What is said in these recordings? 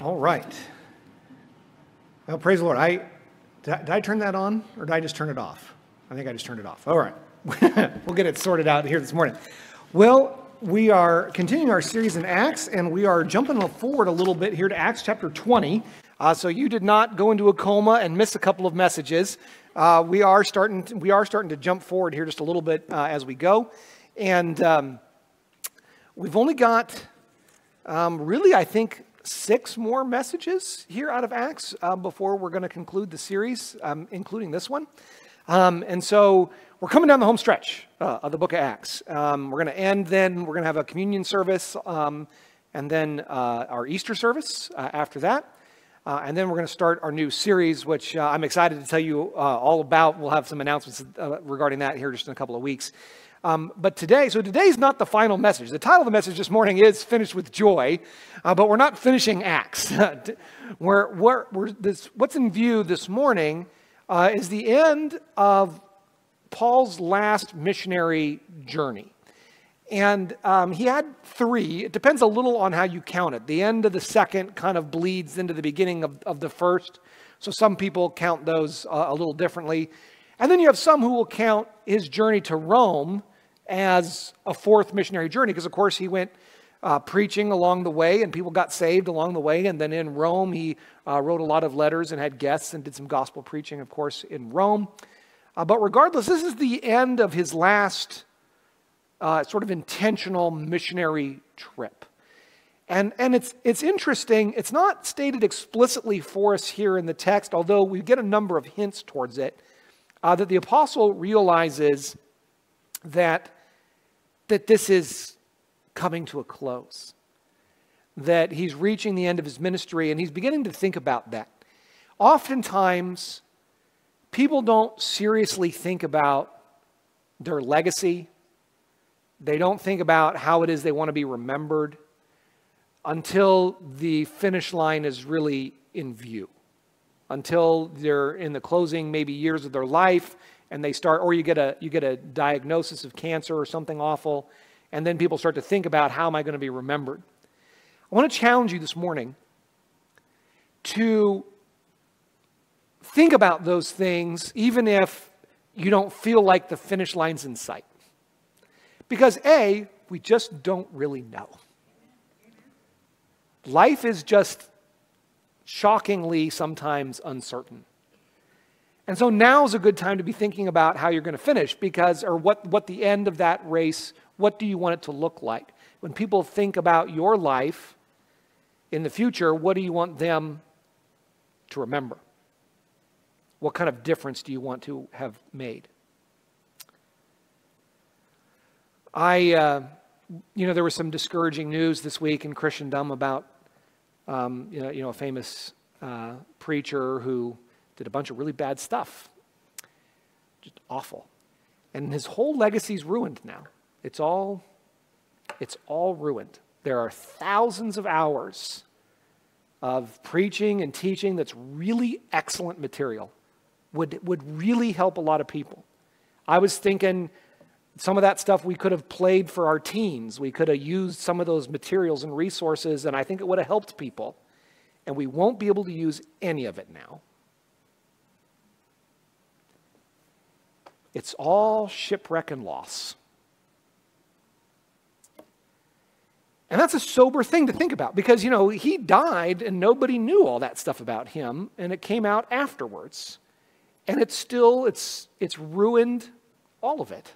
All right. Well, praise the Lord. I, did, I, did I turn that on or did I just turn it off? I think I just turned it off. All right. we'll get it sorted out here this morning. Well, we are continuing our series in Acts, and we are jumping forward a little bit here to Acts chapter 20. Uh, so you did not go into a coma and miss a couple of messages. Uh, we are starting. To, we are starting to jump forward here just a little bit uh, as we go, and um, we've only got um, really, I think, six more messages here out of Acts uh, before we're going to conclude the series, um, including this one. Um, and so we're coming down the home stretch uh, of the book of Acts. Um, we're going to end then, we're going to have a communion service um, and then uh, our Easter service uh, after that. Uh, and then we're going to start our new series, which uh, I'm excited to tell you all about. We'll have some announcements regarding that here just in a couple of weeks. Um, but today, so today is not the final message. The title of the message this morning is Finish with Joy, uh, but we're not finishing Acts. we're, we're, we're this, what's in view this morning uh, is the end of Paul's last missionary journey. And um, he had three. It depends a little on how you count it. The end of the second kind of bleeds into the beginning of, of the first. So some people count those uh, a little differently. And then you have some who will count his journey to Rome as a fourth missionary journey, because of course he went uh, preaching along the way and people got saved along the way. And then in Rome, he uh, wrote a lot of letters and had guests and did some gospel preaching, of course, in Rome. Uh, but regardless, this is the end of his last uh, sort of intentional missionary trip. And, and it's, it's interesting, it's not stated explicitly for us here in the text, although we get a number of hints towards it uh, that the apostle realizes that, that this is coming to a close, that he's reaching the end of his ministry, and he's beginning to think about that. Oftentimes, people don't seriously think about their legacy. They don't think about how it is they want to be remembered until the finish line is really in view until they're in the closing maybe years of their life and they start or you get a you get a diagnosis of cancer or something awful and then people start to think about how am I going to be remembered. I want to challenge you this morning to think about those things even if you don't feel like the finish line's in sight. Because A, we just don't really know. Life is just shockingly sometimes uncertain. And so now is a good time to be thinking about how you're going to finish because, or what, what the end of that race, what do you want it to look like? When people think about your life in the future, what do you want them to remember? What kind of difference do you want to have made? I, uh, you know, there was some discouraging news this week in Christendom about um, you, know, you know, a famous uh, preacher who did a bunch of really bad stuff. Just awful. And his whole legacy's ruined now. It's all, it's all ruined. There are thousands of hours of preaching and teaching that's really excellent material, would, would really help a lot of people. I was thinking some of that stuff we could have played for our teens. We could have used some of those materials and resources, and I think it would have helped people. And we won't be able to use any of it now. It's all shipwreck and loss. And that's a sober thing to think about because, you know, he died and nobody knew all that stuff about him, and it came out afterwards. And it's still, it's, it's ruined all of it.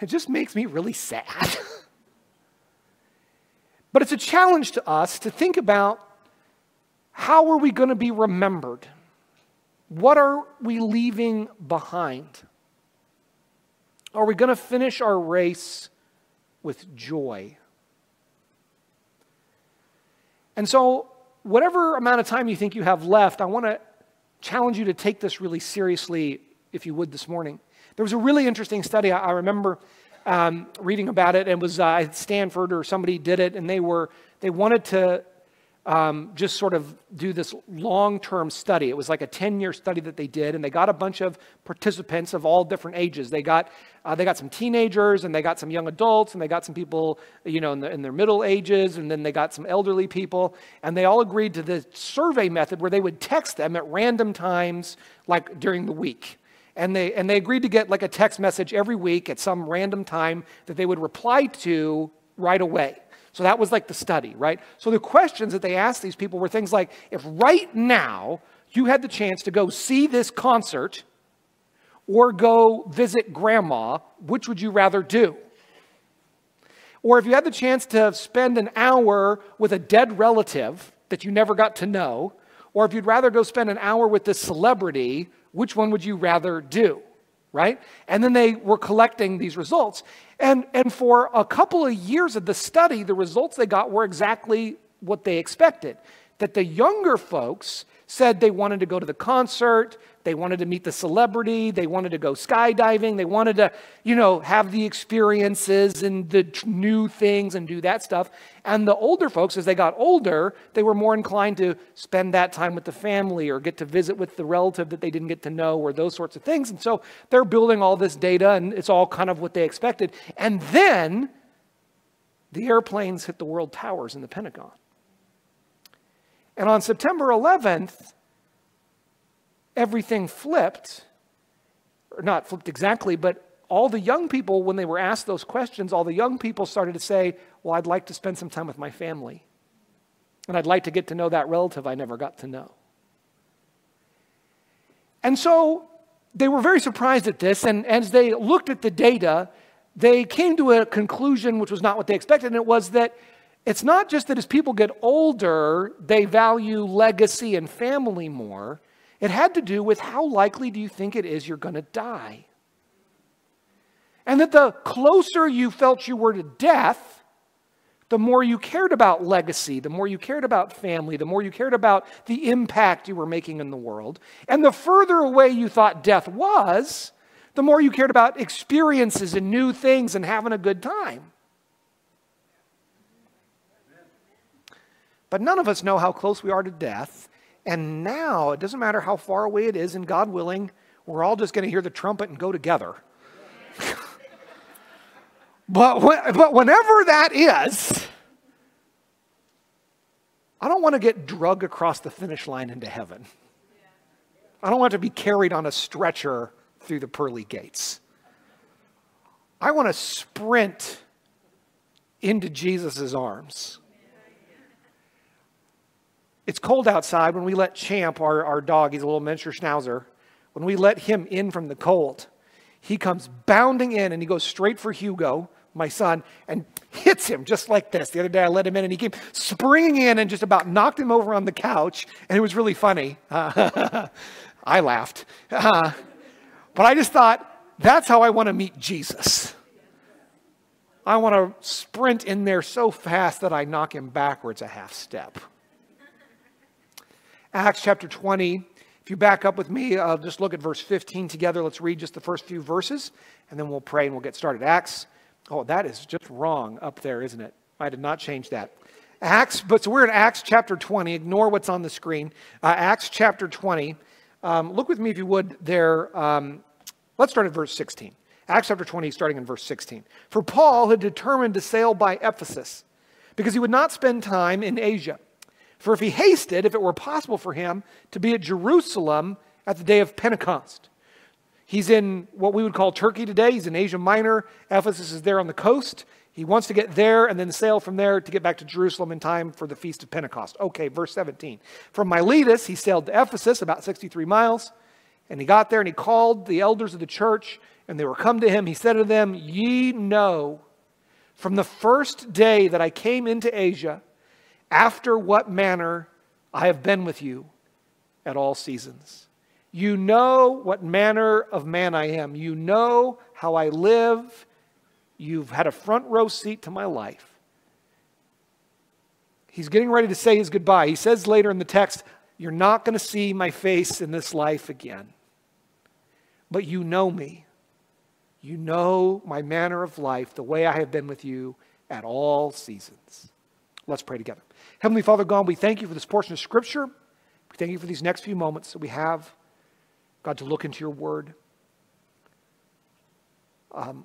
It just makes me really sad. but it's a challenge to us to think about how are we going to be remembered? What are we leaving behind? Are we going to finish our race with joy? And so, whatever amount of time you think you have left, I want to challenge you to take this really seriously, if you would, this morning. There was a really interesting study. I, I remember um, reading about it, and it was uh, at Stanford or somebody did it, and they were they wanted to um, just sort of do this long term study. It was like a 10 year study that they did, and they got a bunch of participants of all different ages. They got, uh, they got some teenagers, and they got some young adults, and they got some people you know, in, the, in their middle ages, and then they got some elderly people. And they all agreed to the survey method where they would text them at random times, like during the week. And they, and they agreed to get like a text message every week at some random time that they would reply to right away. So that was like the study, right? So the questions that they asked these people were things like if right now you had the chance to go see this concert or go visit grandma, which would you rather do? Or if you had the chance to spend an hour with a dead relative that you never got to know, or if you'd rather go spend an hour with this celebrity, which one would you rather do? Right? And then they were collecting these results. And, and for a couple of years of the study, the results they got were exactly what they expected. That the younger folks said they wanted to go to the concert, they wanted to meet the celebrity, they wanted to go skydiving, they wanted to, you know, have the experiences and the new things and do that stuff. And the older folks, as they got older, they were more inclined to spend that time with the family or get to visit with the relative that they didn't get to know or those sorts of things. And so they're building all this data and it's all kind of what they expected. And then the airplanes hit the world towers in the Pentagon. And on September 11th, everything flipped, or not flipped exactly, but all the young people, when they were asked those questions, all the young people started to say, Well, I'd like to spend some time with my family. And I'd like to get to know that relative I never got to know. And so they were very surprised at this. And as they looked at the data, they came to a conclusion which was not what they expected. And it was that it's not just that as people get older, they value legacy and family more. It had to do with how likely do you think it is you're going to die? And that the closer you felt you were to death, the more you cared about legacy, the more you cared about family, the more you cared about the impact you were making in the world. And the further away you thought death was, the more you cared about experiences and new things and having a good time. But none of us know how close we are to death. And now, it doesn't matter how far away it is, and God willing, we're all just going to hear the trumpet and go together. but, but whenever that is, I don't want to get drug across the finish line into heaven. I don't want to be carried on a stretcher through the pearly gates. I want to sprint into Jesus' arms. It's cold outside when we let Champ, our, our dog, he's a little miniature schnauzer, when we let him in from the cold, he comes bounding in and he goes straight for Hugo, my son, and hits him just like this. The other day I let him in and he came springing in and just about knocked him over on the couch, and it was really funny. Uh, I laughed. Uh, but I just thought, that's how I want to meet Jesus. I want to sprint in there so fast that I knock him backwards a half step. Acts chapter 20. If you back up with me, I'll just look at verse 15 together. Let's read just the first few verses, and then we'll pray and we'll get started. Acts, oh, that is just wrong up there, isn't it? I did not change that. Acts, but so we're in Acts chapter 20. Ignore what's on the screen. Uh, Acts chapter 20. Um, look with me, if you would, there. Um, let's start at verse 16. Acts chapter 20, starting in verse 16. For Paul had determined to sail by Ephesus because he would not spend time in Asia for if he hasted, if it were possible for him to be at Jerusalem at the day of Pentecost. He's in what we would call Turkey today. He's in Asia Minor. Ephesus is there on the coast. He wants to get there and then sail from there to get back to Jerusalem in time for the Feast of Pentecost. Okay, verse 17. From Miletus, he sailed to Ephesus, about 63 miles. And he got there and he called the elders of the church, and they were come to him. He said to them, Ye know from the first day that I came into Asia after what manner I have been with you at all seasons. You know what manner of man I am. You know how I live. You've had a front row seat to my life. He's getting ready to say his goodbye. He says later in the text, You're not going to see my face in this life again. But you know me. You know my manner of life, the way I have been with you at all seasons. Let's pray together. Heavenly Father God, we thank you for this portion of Scripture. We thank you for these next few moments that we have, God, to look into your word. Um,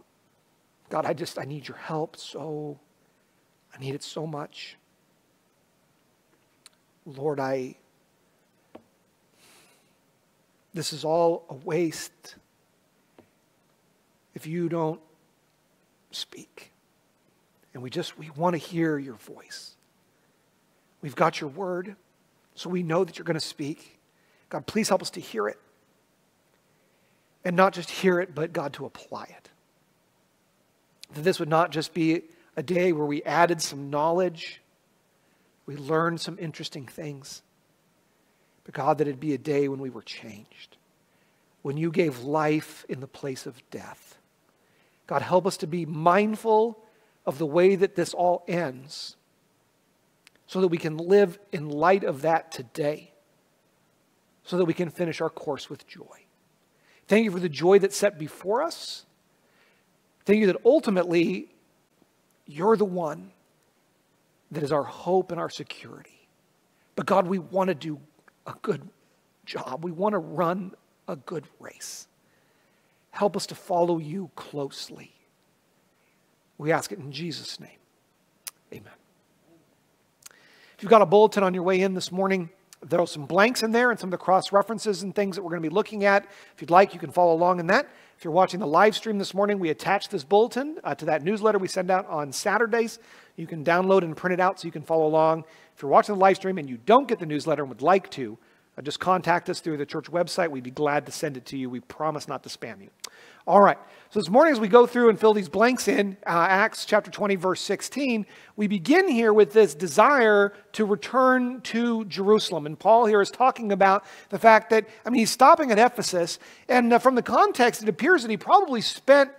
God, I just, I need your help so, I need it so much. Lord, I, this is all a waste if you don't speak. And we just, we want to hear your voice. We've got your word, so we know that you're going to speak. God, please help us to hear it. And not just hear it, but God, to apply it. That this would not just be a day where we added some knowledge, we learned some interesting things, but God, that it'd be a day when we were changed, when you gave life in the place of death. God, help us to be mindful of the way that this all ends so that we can live in light of that today, so that we can finish our course with joy. Thank you for the joy that's set before us. Thank you that ultimately you're the one that is our hope and our security. But God, we want to do a good job. We want to run a good race. Help us to follow you closely. We ask it in Jesus' name. Amen. If you've got a bulletin on your way in this morning, there are some blanks in there and some of the cross references and things that we're going to be looking at. If you'd like, you can follow along in that. If you're watching the live stream this morning, we attach this bulletin uh, to that newsletter we send out on Saturdays. You can download and print it out so you can follow along. If you're watching the live stream and you don't get the newsletter and would like to, uh, just contact us through the church website. We'd be glad to send it to you. We promise not to spam you. All right. So this morning, as we go through and fill these blanks in, uh, Acts chapter 20, verse 16, we begin here with this desire to return to Jerusalem. And Paul here is talking about the fact that, I mean, he's stopping at Ephesus. And uh, from the context, it appears that he probably spent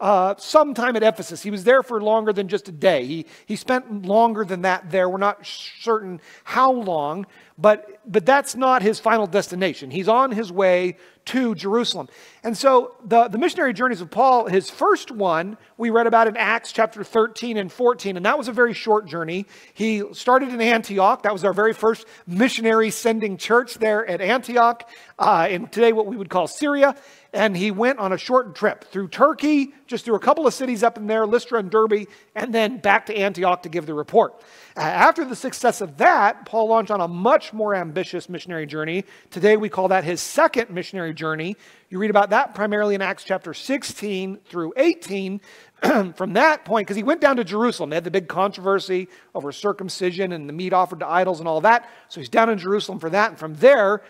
uh, some time at Ephesus. He was there for longer than just a day. He, he spent longer than that there. We're not certain how long, but, but that's not his final destination. He's on his way to Jerusalem. And so the, the missionary journeys of Paul, his first one, we read about in Acts chapter 13 and 14, and that was a very short journey. He started in Antioch. That was our very first missionary sending church there at Antioch, uh, in today what we would call Syria and he went on a short trip through Turkey, just through a couple of cities up in there, Lystra and Derbe, and then back to Antioch to give the report. Uh, after the success of that, Paul launched on a much more ambitious missionary journey. Today we call that his second missionary journey. You read about that primarily in Acts chapter 16 through 18. From that point, because he went down to Jerusalem, they had the big controversy over circumcision and the meat offered to idols and all that. So he's down in Jerusalem for that. And from there,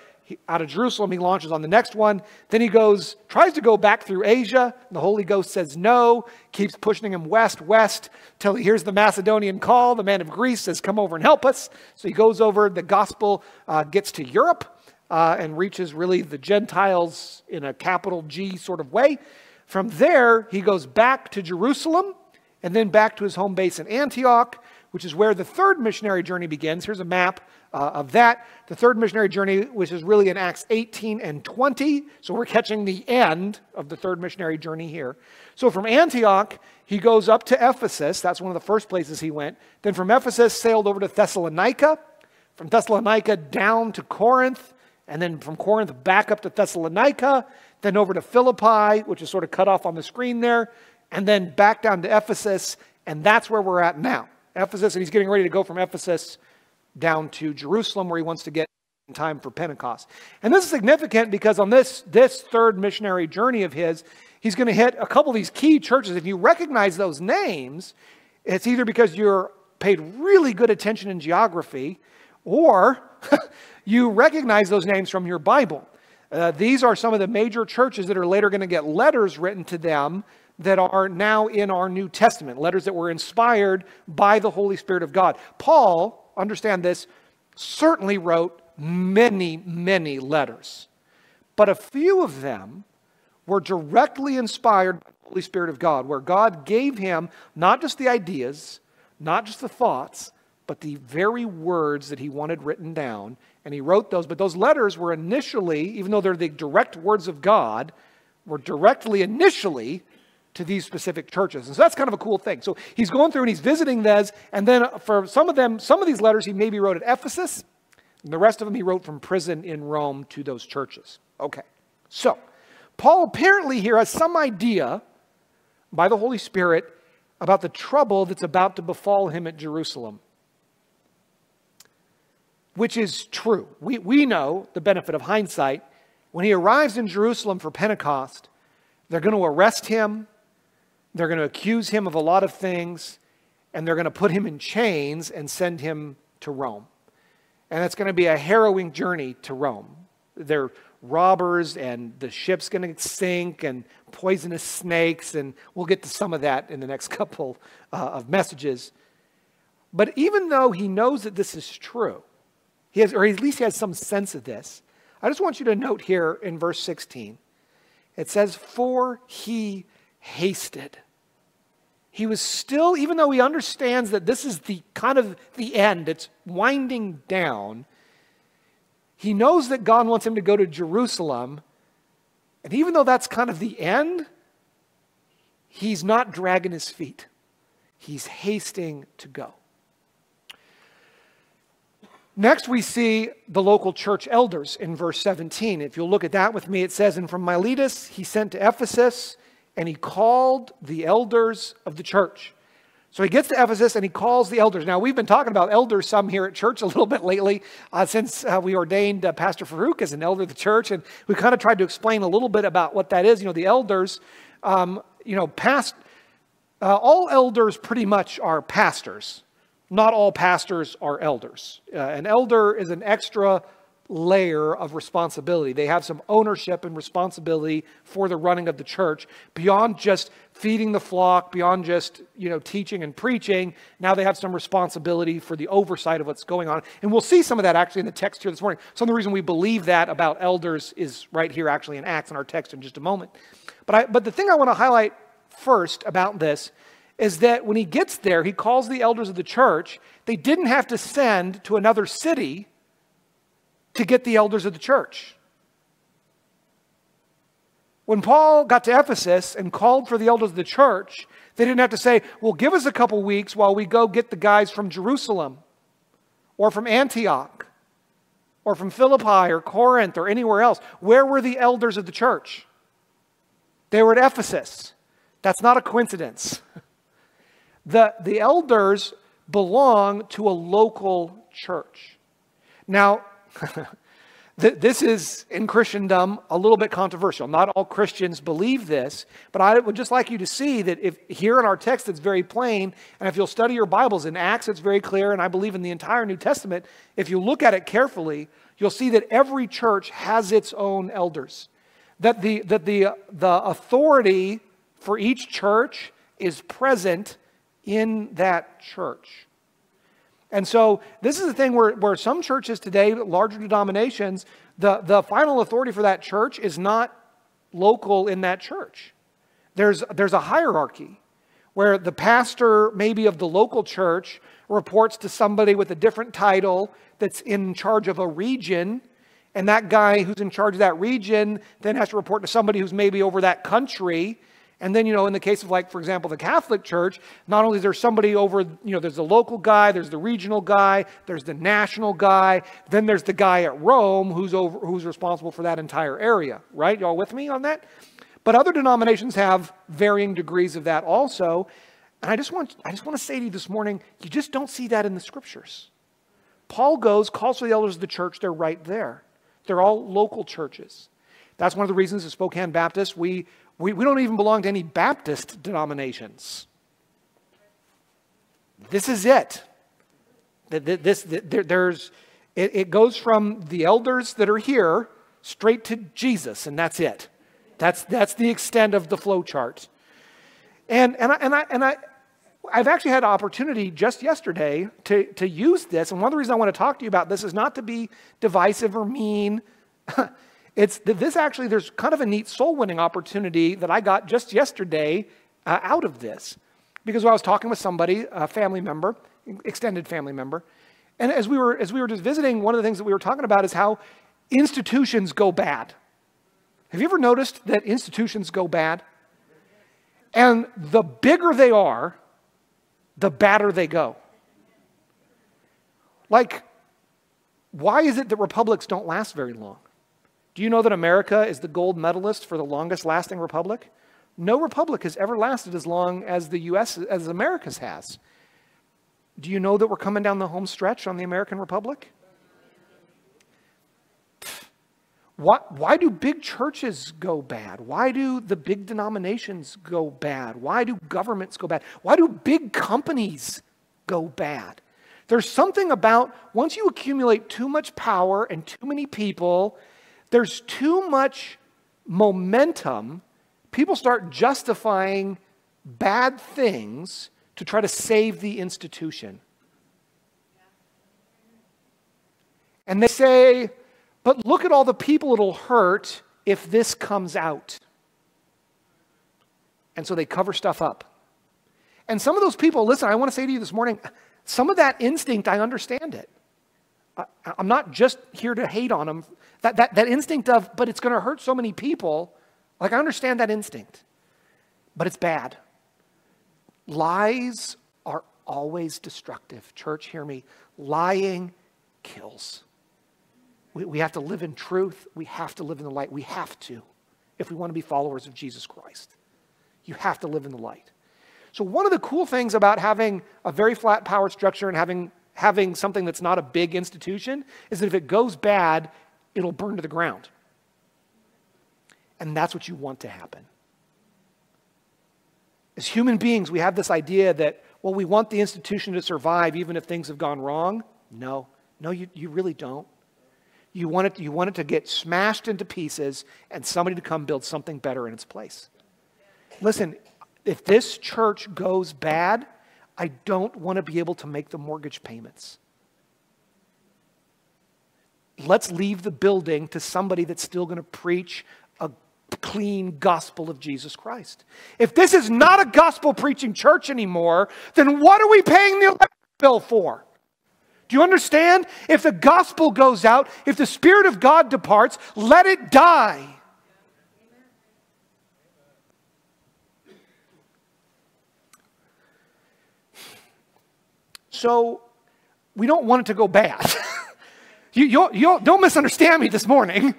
out of Jerusalem, he launches on the next one. Then he goes, tries to go back through Asia. The Holy Ghost says no, keeps pushing him west, west, till he hears the Macedonian call. The man of Greece says, Come over and help us. So he goes over. The gospel uh, gets to Europe uh, and reaches really the Gentiles in a capital G sort of way. From there, he goes back to Jerusalem and then back to his home base in Antioch, which is where the third missionary journey begins. Here's a map uh, of that. The third missionary journey, which is really in Acts 18 and 20. So we're catching the end of the third missionary journey here. So from Antioch, he goes up to Ephesus. That's one of the first places he went. Then from Ephesus, sailed over to Thessalonica. From Thessalonica down to Corinth. And then from Corinth back up to Thessalonica. Then over to Philippi, which is sort of cut off on the screen there. And then back down to Ephesus. And that's where we're at now. Ephesus, and he's getting ready to go from Ephesus down to Jerusalem where he wants to get in time for Pentecost. And this is significant because on this, this third missionary journey of his, he's going to hit a couple of these key churches. If you recognize those names, it's either because you're paid really good attention in geography or you recognize those names from your Bible. Uh, these are some of the major churches that are later going to get letters written to them that are now in our New Testament, letters that were inspired by the Holy Spirit of God. Paul understand this, certainly wrote many, many letters. But a few of them were directly inspired by the Holy Spirit of God, where God gave him not just the ideas, not just the thoughts, but the very words that he wanted written down. And he wrote those. But those letters were initially, even though they're the direct words of God, were directly initially to these specific churches. And so that's kind of a cool thing. So he's going through and he's visiting these, and then for some of them, some of these letters he maybe wrote at Ephesus, and the rest of them he wrote from prison in Rome to those churches. Okay. So Paul apparently here has some idea by the Holy Spirit about the trouble that's about to befall him at Jerusalem. Which is true. We, we know the benefit of hindsight. When he arrives in Jerusalem for Pentecost, they're going to arrest him, they're going to accuse him of a lot of things, and they're going to put him in chains and send him to Rome. And it's going to be a harrowing journey to Rome. They're robbers, and the ship's going to sink, and poisonous snakes, and we'll get to some of that in the next couple uh, of messages. But even though he knows that this is true, he has, or at least he has some sense of this, I just want you to note here in verse 16 it says, For he hasted. He was still, even though he understands that this is the kind of the end, it's winding down, he knows that God wants him to go to Jerusalem. And even though that's kind of the end, he's not dragging his feet. He's hasting to go. Next, we see the local church elders in verse 17. If you'll look at that with me, it says, And from Miletus he sent to Ephesus, and he called the elders of the church. So he gets to Ephesus and he calls the elders. Now, we've been talking about elders some here at church a little bit lately uh, since uh, we ordained uh, Pastor Farouk as an elder of the church. And we kind of tried to explain a little bit about what that is. You know, the elders, um, you know, past, uh, all elders pretty much are pastors not all pastors are elders. Uh, an elder is an extra layer of responsibility. They have some ownership and responsibility for the running of the church beyond just feeding the flock, beyond just, you know, teaching and preaching. Now they have some responsibility for the oversight of what's going on. And we'll see some of that actually in the text here this morning. Some of the reason we believe that about elders is right here actually in Acts in our text in just a moment. But I, but the thing I want to highlight first about this is that when he gets there, he calls the elders of the church. They didn't have to send to another city to get the elders of the church. When Paul got to Ephesus and called for the elders of the church, they didn't have to say, Well, give us a couple weeks while we go get the guys from Jerusalem or from Antioch or from Philippi or Corinth or anywhere else. Where were the elders of the church? They were at Ephesus. That's not a coincidence. The, the elders belong to a local church. Now, this is in Christendom a little bit controversial. Not all Christians believe this, but I would just like you to see that if here in our text it's very plain, and if you'll study your Bibles in Acts, it's very clear, and I believe in the entire New Testament, if you look at it carefully, you'll see that every church has its own elders. That the, that the, the authority for each church is present in that church. And so this is the thing where, where some churches today, larger denominations, the, the final authority for that church is not local in that church. There's, there's a hierarchy where the pastor, maybe of the local church, reports to somebody with a different title that's in charge of a region. And that guy who's in charge of that region then has to report to somebody who's maybe over that country. And then, you know, in the case of, like, for example, the Catholic Church, not only is there somebody over, you know, there's the local guy, there's the regional guy, there's the national guy, then there's the guy at Rome who's, over, who's responsible for that entire area, right? Y'all with me on that? But other denominations have varying degrees of that also. And I just want, I just want to say to you this morning, you just don't see that in the scriptures. Paul goes, calls for the elders of the church, they're right there. They're all local churches. That's one of the reasons at Spokane Baptist we we, we don't even belong to any Baptist denominations. This is it. This, there's, it, goes from the elders that are here straight to Jesus, and that's it. That's, that's the extent of the flow chart. And, and, I, and, I, and I, I've actually had an opportunity just yesterday to, to use this. And one of the reasons I want to talk to you about this is not to be divisive or mean. It's this actually, there's kind of a neat soul winning opportunity that I got just yesterday uh, out of this. Because I was talking with somebody, a family member, extended family member, and as we were as we were just visiting, one of the things that we were talking about is how institutions go bad. Have you ever noticed that institutions go bad? And the bigger they are, the badder they go. Like, why is it that republics don't last very long? Do you know that America is the gold medalist for the longest lasting republic? No republic has ever lasted as long as the US, as America's has. Do you know that we're coming down the home stretch on the American Republic? Why, why do big churches go bad? Why do the big denominations go bad? Why do governments go bad? Why do big companies go bad? There's something about once you accumulate too much power and too many people, there's too much momentum. People start justifying bad things to try to save the institution. And they say, but look at all the people it'll hurt if this comes out. And so they cover stuff up. And some of those people, listen, I want to say to you this morning, some of that instinct, I understand it. I, am not just here to hate on them. That, that, that instinct of, but it's going to hurt so many people, like I understand that instinct. But it's bad. Lies are always destructive. Church, hear me. Lying kills. We, we have to live in truth. We have to live in the light. We have to if we want to be followers of Jesus Christ. You have to live in the light. So, one of the cool things about having a very flat power structure and having, having something that's not a big institution is that if it goes bad, it'll burn to the ground. And that's what you want to happen. As human beings, we have this idea that, well, we want the institution to survive even if things have gone wrong. No, no, you, you really don't. You want, it, you want it to get smashed into pieces and somebody to come build something better in its place. Listen, if this church goes bad, I don't want to be able to make the mortgage payments. Let's leave the building to somebody that's still going to preach a clean gospel of Jesus Christ. If this is not a gospel preaching church anymore, then what are we paying the electric bill for? Do you understand? If the gospel goes out, if the Spirit of God departs, let it die. So we don't want it to go bad. you, you, you don't misunderstand me this morning.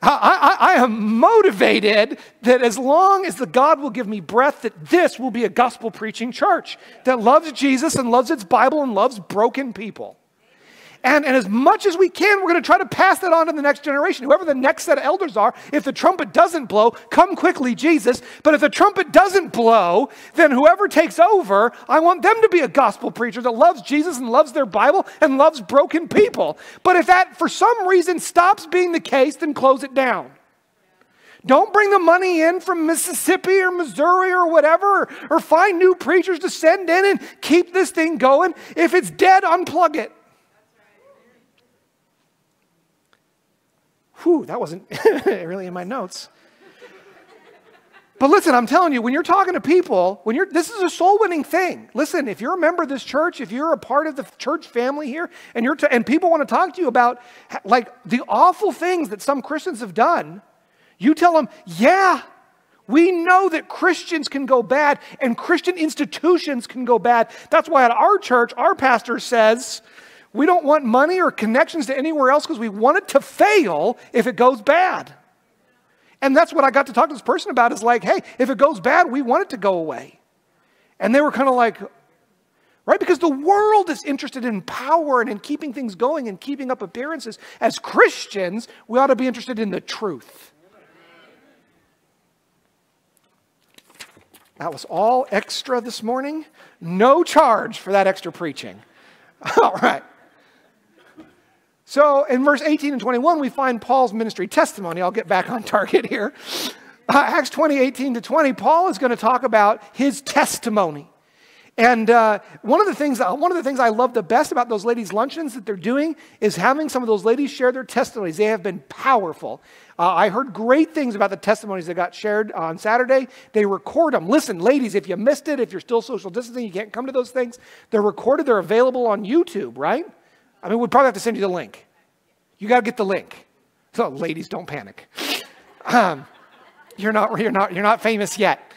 I, I, I, am motivated that as long as the God will give me breath, that this will be a gospel preaching church that loves Jesus and loves its Bible and loves broken people. And, and as much as we can, we're going to try to pass that on to the next generation. Whoever the next set of elders are, if the trumpet doesn't blow, come quickly, Jesus. But if the trumpet doesn't blow, then whoever takes over, I want them to be a gospel preacher that loves Jesus and loves their Bible and loves broken people. But if that for some reason stops being the case, then close it down. Don't bring the money in from Mississippi or Missouri or whatever, or, or find new preachers to send in and keep this thing going. If it's dead, unplug it. Whew, that wasn't really in my notes. But listen, I'm telling you, when you're talking to people, when you're this is a soul winning thing. Listen, if you're a member of this church, if you're a part of the church family here, and you're and people want to talk to you about like the awful things that some Christians have done, you tell them, yeah, we know that Christians can go bad and Christian institutions can go bad. That's why at our church, our pastor says, we don't want money or connections to anywhere else because we want it to fail if it goes bad. And that's what I got to talk to this person about is like, hey, if it goes bad, we want it to go away. And they were kind of like, right? Because the world is interested in power and in keeping things going and keeping up appearances. As Christians, we ought to be interested in the truth. That was all extra this morning. No charge for that extra preaching. All right. So in verse 18 and 21, we find Paul's ministry testimony. I'll get back on target here. Uh, Acts 20, 18 to 20, Paul is going to talk about his testimony. And uh, one of the things, one of the things I love the best about those ladies' luncheons that they're doing is having some of those ladies share their testimonies. They have been powerful. Uh, I heard great things about the testimonies that got shared on Saturday. They record them. Listen, ladies, if you missed it, if you're still social distancing, you can't come to those things. They're recorded. They're available on YouTube, right? I mean, we'd probably have to send you the link. You got to get the link. So, ladies, don't panic. Um, you're, not, you're, not, you're not famous yet.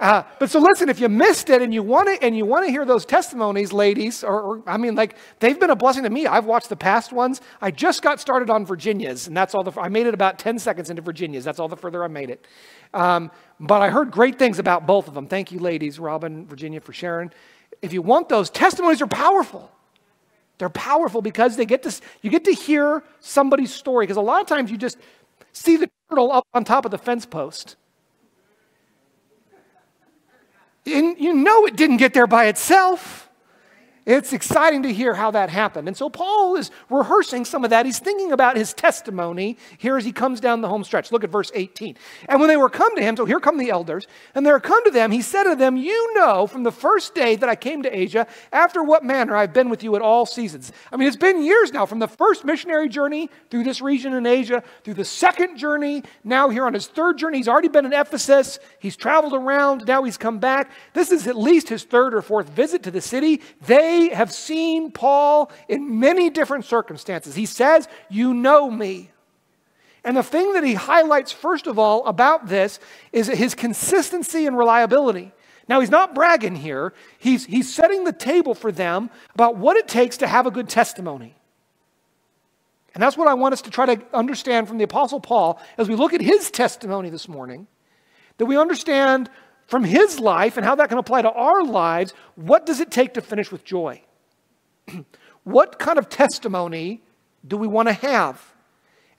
Uh, but so listen, if you missed it and you want to and you want to hear those testimonies, ladies, or, or, I mean, like they've been a blessing to me. I've watched the past ones. I just got started on Virginia's, and that's all the. I made it about ten seconds into Virginia's. That's all the further I made it. Um, but I heard great things about both of them. Thank you, ladies, Robin, Virginia, for sharing. If you want those testimonies, are powerful. They're powerful because they get to you get to hear somebody's story. Because a lot of times you just see the turtle up on top of the fence post and you know it didn't get there by itself. It's exciting to hear how that happened. And so Paul is rehearsing some of that. He's thinking about his testimony here as he comes down the home stretch. Look at verse 18. And when they were come to him, so here come the elders, and they were come to them, he said to them, You know from the first day that I came to Asia, after what manner I've been with you at all seasons. I mean, it's been years now from the first missionary journey through this region in Asia, through the second journey, now here on his third journey. He's already been in Ephesus, he's traveled around, now he's come back. This is at least his third or fourth visit to the city. They have seen Paul in many different circumstances. He says, You know me. And the thing that he highlights, first of all, about this is his consistency and reliability. Now, he's not bragging here, he's, he's setting the table for them about what it takes to have a good testimony. And that's what I want us to try to understand from the Apostle Paul as we look at his testimony this morning, that we understand from his life and how that can apply to our lives, what does it take to finish with joy? what kind of testimony do we want to have?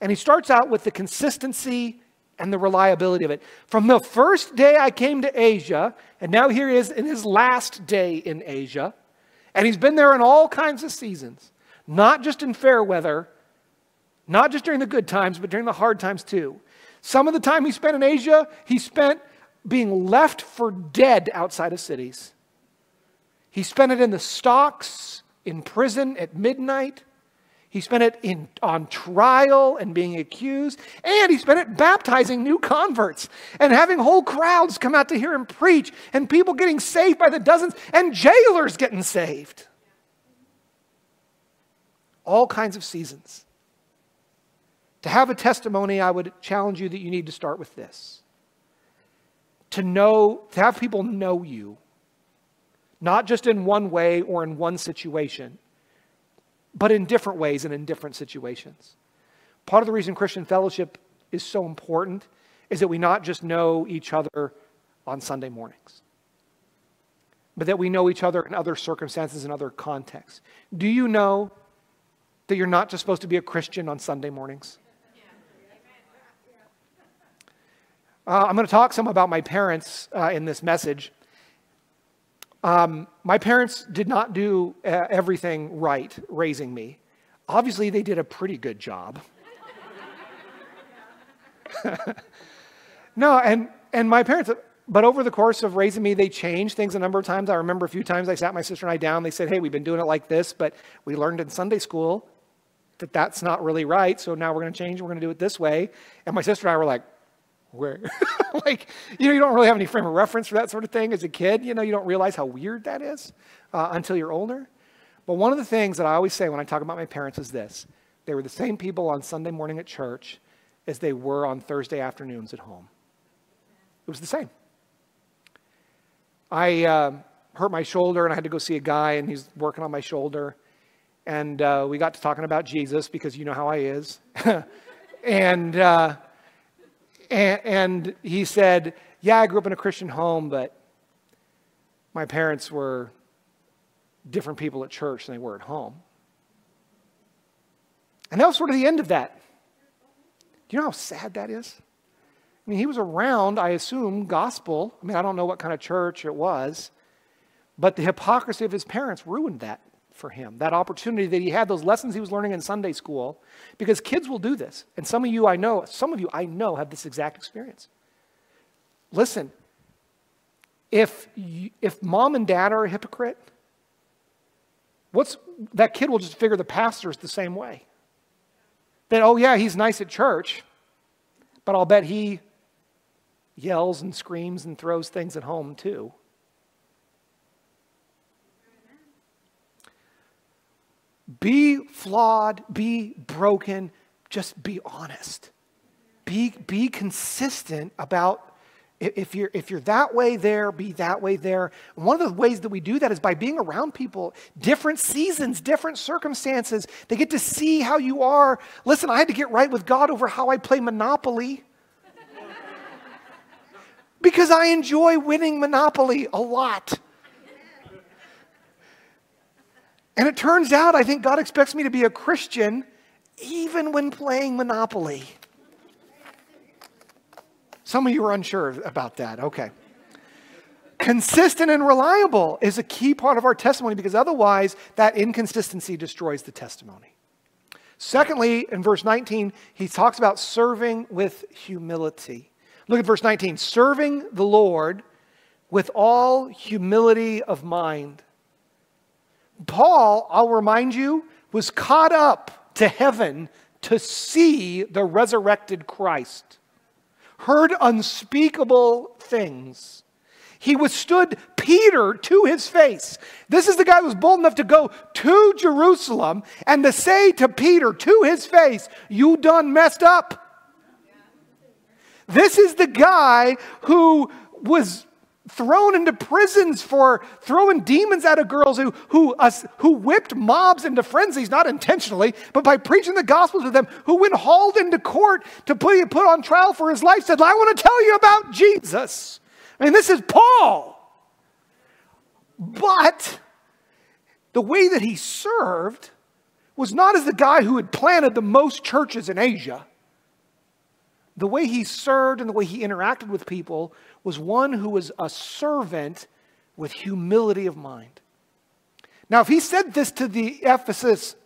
And he starts out with the consistency and the reliability of it. From the first day I came to Asia, and now here he is in his last day in Asia, and he's been there in all kinds of seasons, not just in fair weather, not just during the good times, but during the hard times too. Some of the time he spent in Asia, he spent being left for dead outside of cities. He spent it in the stocks, in prison at midnight. He spent it in, on trial and being accused. And he spent it baptizing new converts and having whole crowds come out to hear him preach and people getting saved by the dozens and jailers getting saved. All kinds of seasons. To have a testimony, I would challenge you that you need to start with this to know, to have people know you, not just in one way or in one situation, but in different ways and in different situations. Part of the reason Christian fellowship is so important is that we not just know each other on Sunday mornings, but that we know each other in other circumstances and other contexts. Do you know that you're not just supposed to be a Christian on Sunday mornings? Uh, I'm going to talk some about my parents uh, in this message. Um, my parents did not do uh, everything right raising me. Obviously, they did a pretty good job. no, and, and my parents, but over the course of raising me, they changed things a number of times. I remember a few times I sat my sister and I down. They said, Hey, we've been doing it like this, but we learned in Sunday school that that's not really right. So now we're going to change. We're going to do it this way. And my sister and I were like, where like you know you don't really have any frame of reference for that sort of thing as a kid. You know you don't realize how weird that is uh, until you're older. But one of the things that i always say when i talk about my parents is this. They were the same people on sunday morning at church as they were on thursday afternoons at home. It was the same. I uh, hurt my shoulder and i had to go see a guy and he's working on my shoulder. And uh, we got to talking about jesus because you know how i is. And uh, and, and he said, Yeah, I grew up in a Christian home, but my parents were different people at church than they were at home. And that was sort of the end of that. Do you know how sad that is? I mean, he was around, I assume, gospel. I mean, I don't know what kind of church it was, but the hypocrisy of his parents ruined that for him, that opportunity that he had, those lessons he was learning in Sunday school, because kids will do this. And some of you I know, some of you I know have this exact experience. Listen, if, you, if mom and dad are a hypocrite, what's, that kid will just figure the pastor's the same way. That, oh yeah, he's nice at church, but I'll bet he yells and screams and throws things at home too. Be flawed, be broken, just be honest. Be, be consistent about if you're, if you're that way there, be that way there. And one of the ways that we do that is by being around people, different seasons, different circumstances. They get to see how you are. Listen, I had to get right with God over how I play Monopoly because I enjoy winning Monopoly a lot. And it turns out, I think God expects me to be a Christian even when playing Monopoly. Some of you are unsure about that. Okay. Consistent and reliable is a key part of our testimony because otherwise, that inconsistency destroys the testimony. Secondly, in verse 19, he talks about serving with humility. Look at verse 19 serving the Lord with all humility of mind. Paul, I'll remind you, was caught up to heaven to see the resurrected Christ, heard unspeakable things. He withstood Peter to his face. This is the guy who was bold enough to go to Jerusalem and to say to Peter to his face, You done messed up. This is the guy who was thrown into prisons for throwing demons out of girls who, who, who whipped mobs into frenzies, not intentionally, but by preaching the gospel to them, who when hauled into court to put, put on trial for his life said, I want to tell you about Jesus. I mean, this is Paul. But the way that he served was not as the guy who had planted the most churches in Asia the way he served and the way he interacted with people was one who was a servant with humility of mind. Now, if he said this to the Ephesus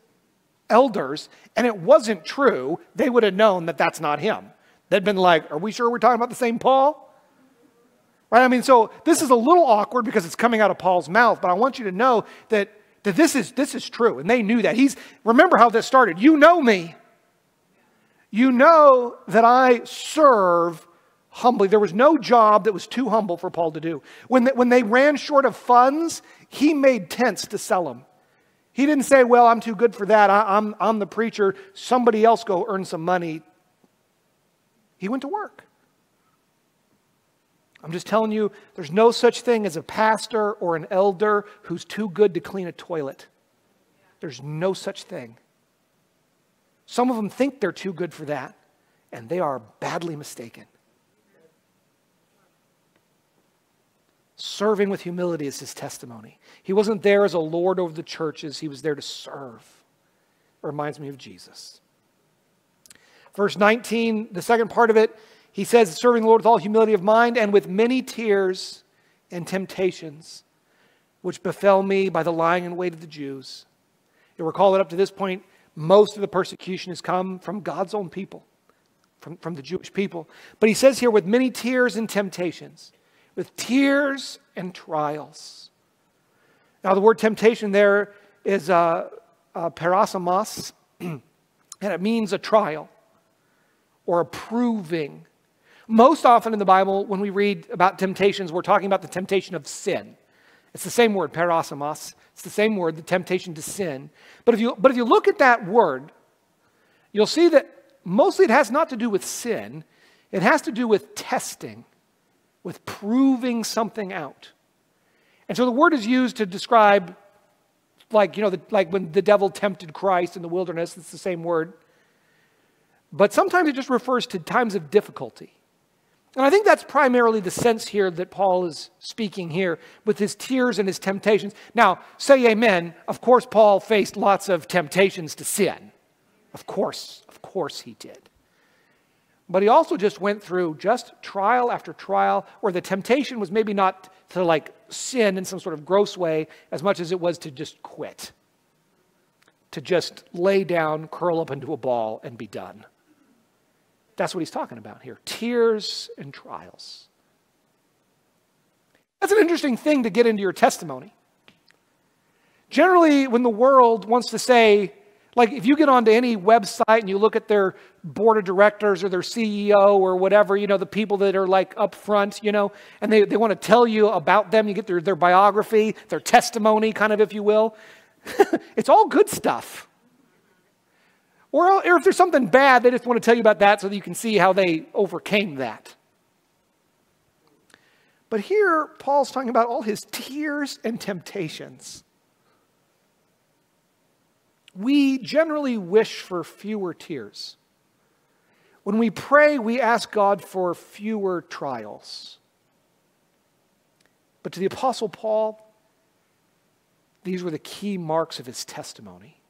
elders and it wasn't true, they would have known that that's not him. They'd been like, Are we sure we're talking about the same Paul? Right? I mean, so this is a little awkward because it's coming out of Paul's mouth, but I want you to know that, that this, is, this is true. And they knew that. He's, remember how this started. You know me. You know that I serve humbly. There was no job that was too humble for Paul to do. When they, when they ran short of funds, he made tents to sell them. He didn't say, Well, I'm too good for that. I, I'm, I'm the preacher. Somebody else go earn some money. He went to work. I'm just telling you, there's no such thing as a pastor or an elder who's too good to clean a toilet. There's no such thing. Some of them think they're too good for that, and they are badly mistaken. Serving with humility is his testimony. He wasn't there as a lord over the churches, he was there to serve. It reminds me of Jesus. Verse 19, the second part of it, he says, Serving the Lord with all humility of mind and with many tears and temptations, which befell me by the lying in wait of the Jews. You recall that up to this point, most of the persecution has come from God's own people, from, from the Jewish people. But he says here, with many tears and temptations, with tears and trials. Now, the word temptation there is uh, uh, and it means a trial or a proving. Most often in the Bible, when we read about temptations, we're talking about the temptation of sin. It's the same word, peirasmos. It's the same word, the temptation to sin. But if you, but if you look at that word, you'll see that mostly it has not to do with sin, it has to do with testing, with proving something out. And so the word is used to describe, like, you know, the, like when the devil tempted Christ in the wilderness, it's the same word. But sometimes it just refers to times of difficulty. And I think that's primarily the sense here that Paul is speaking here with his tears and his temptations. Now, say amen. Of course, Paul faced lots of temptations to sin. Of course, of course he did. But he also just went through just trial after trial where the temptation was maybe not to like sin in some sort of gross way as much as it was to just quit, to just lay down, curl up into a ball, and be done. That's what he's talking about here tears and trials. That's an interesting thing to get into your testimony. Generally, when the world wants to say, like if you get onto any website and you look at their board of directors or their CEO or whatever, you know, the people that are like up front, you know, and they, they want to tell you about them, you get their, their biography, their testimony, kind of, if you will. it's all good stuff. Or, or if there's something bad, they just want to tell you about that so that you can see how they overcame that. But here, Paul's talking about all his tears and temptations. We generally wish for fewer tears. When we pray, we ask God for fewer trials. But to the Apostle Paul, these were the key marks of his testimony.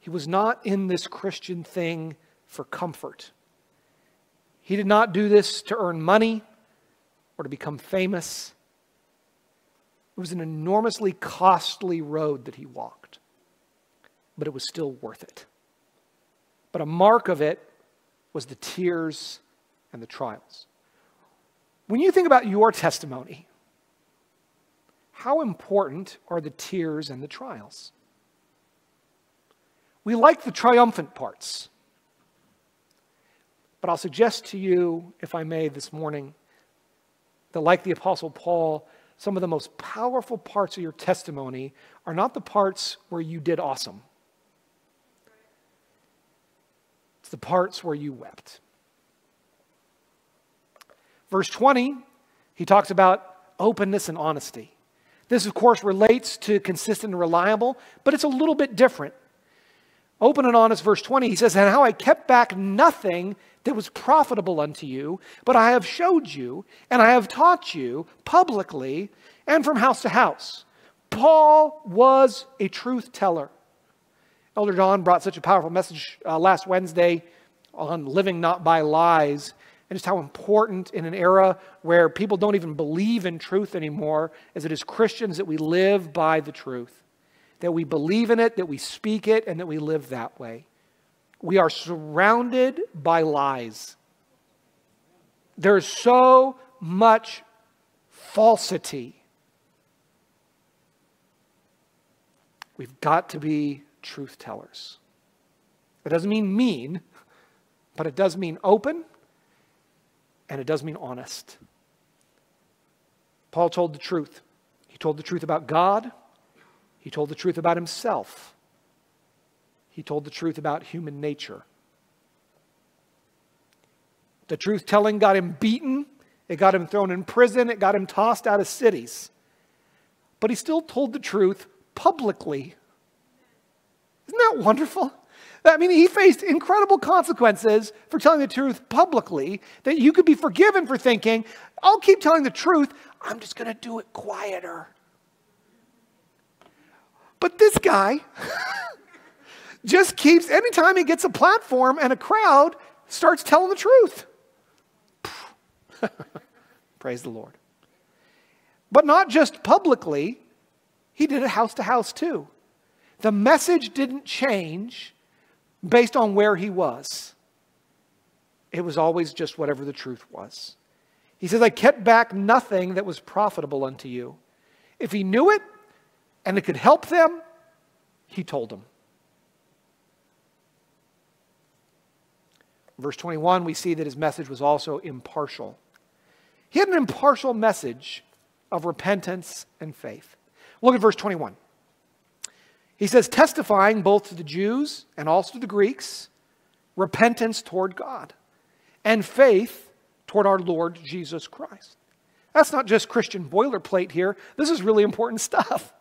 He was not in this Christian thing for comfort. He did not do this to earn money or to become famous. It was an enormously costly road that he walked, but it was still worth it. But a mark of it was the tears and the trials. When you think about your testimony, how important are the tears and the trials? We like the triumphant parts. But I'll suggest to you, if I may, this morning, that like the Apostle Paul, some of the most powerful parts of your testimony are not the parts where you did awesome, it's the parts where you wept. Verse 20, he talks about openness and honesty. This, of course, relates to consistent and reliable, but it's a little bit different. Open and honest, verse 20, he says, And how I kept back nothing that was profitable unto you, but I have showed you, and I have taught you publicly and from house to house. Paul was a truth teller. Elder John brought such a powerful message uh, last Wednesday on living not by lies and just how important in an era where people don't even believe in truth anymore as it is Christians that we live by the truth, that we believe in it, that we speak it, and that we live that way. We are surrounded by lies. There's so much falsity. We've got to be truth tellers. It doesn't mean mean, but it does mean open and it does mean honest. Paul told the truth. He told the truth about God, he told the truth about himself, he told the truth about human nature. The truth telling got him beaten, it got him thrown in prison, it got him tossed out of cities. But he still told the truth publicly. Isn't that wonderful? I mean, he faced incredible consequences for telling the truth publicly, that you could be forgiven for thinking, I'll keep telling the truth, I'm just going to do it quieter. But this guy just keeps, anytime he gets a platform and a crowd, starts telling the truth. Praise the Lord. But not just publicly, he did it house to house too. The message didn't change based on where he was. It was always just whatever the truth was. He says, I kept back nothing that was profitable unto you. If he knew it and it could help them, he told them. Verse 21, we see that his message was also impartial. He had an impartial message of repentance and faith. Look at verse 21. He says, testifying both to the Jews and also to the Greeks, repentance toward God and faith toward our Lord Jesus Christ. That's not just Christian boilerplate here. This is really important stuff.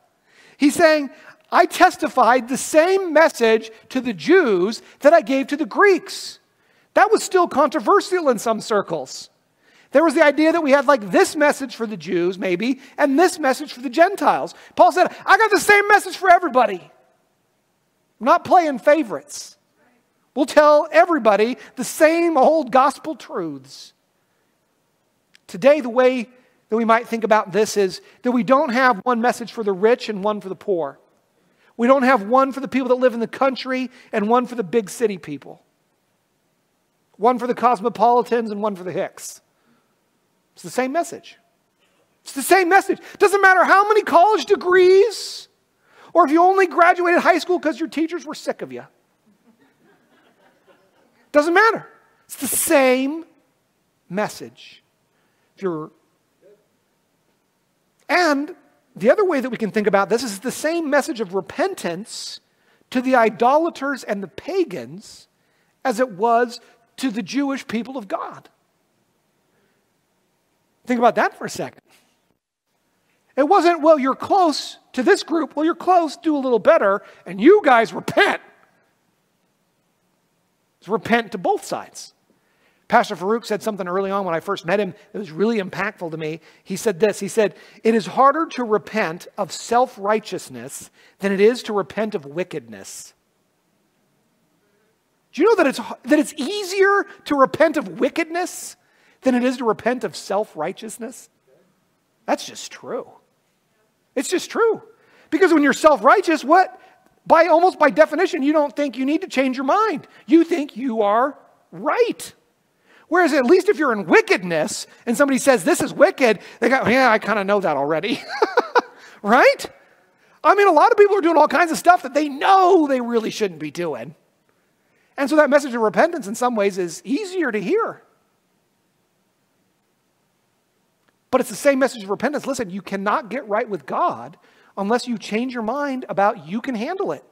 He's saying, I testified the same message to the Jews that I gave to the Greeks. That was still controversial in some circles. There was the idea that we had like this message for the Jews, maybe, and this message for the Gentiles. Paul said, I got the same message for everybody. I'm not playing favorites. We'll tell everybody the same old gospel truths. Today, the way that we might think about this is that we don't have one message for the rich and one for the poor. We don't have one for the people that live in the country and one for the big city people. One for the cosmopolitans and one for the Hicks. It's the same message. It's the same message. Doesn't matter how many college degrees or if you only graduated high school because your teachers were sick of you. Doesn't matter. It's the same message. If you're and the other way that we can think about this is the same message of repentance to the idolaters and the pagans as it was to the Jewish people of God. Think about that for a second. It wasn't, well, you're close to this group. Well, you're close, do a little better, and you guys repent. It's repent to both sides. Pastor Farouk said something early on when I first met him that was really impactful to me. He said this He said, It is harder to repent of self righteousness than it is to repent of wickedness. Do you know that it's, that it's easier to repent of wickedness than it is to repent of self righteousness? That's just true. It's just true. Because when you're self righteous, what? By almost by definition, you don't think you need to change your mind. You think you are right. Whereas at least if you're in wickedness and somebody says this is wicked, they go, yeah, I kind of know that already. right? I mean, a lot of people are doing all kinds of stuff that they know they really shouldn't be doing. And so that message of repentance in some ways is easier to hear. But it's the same message of repentance. Listen, you cannot get right with God unless you change your mind about you can handle it.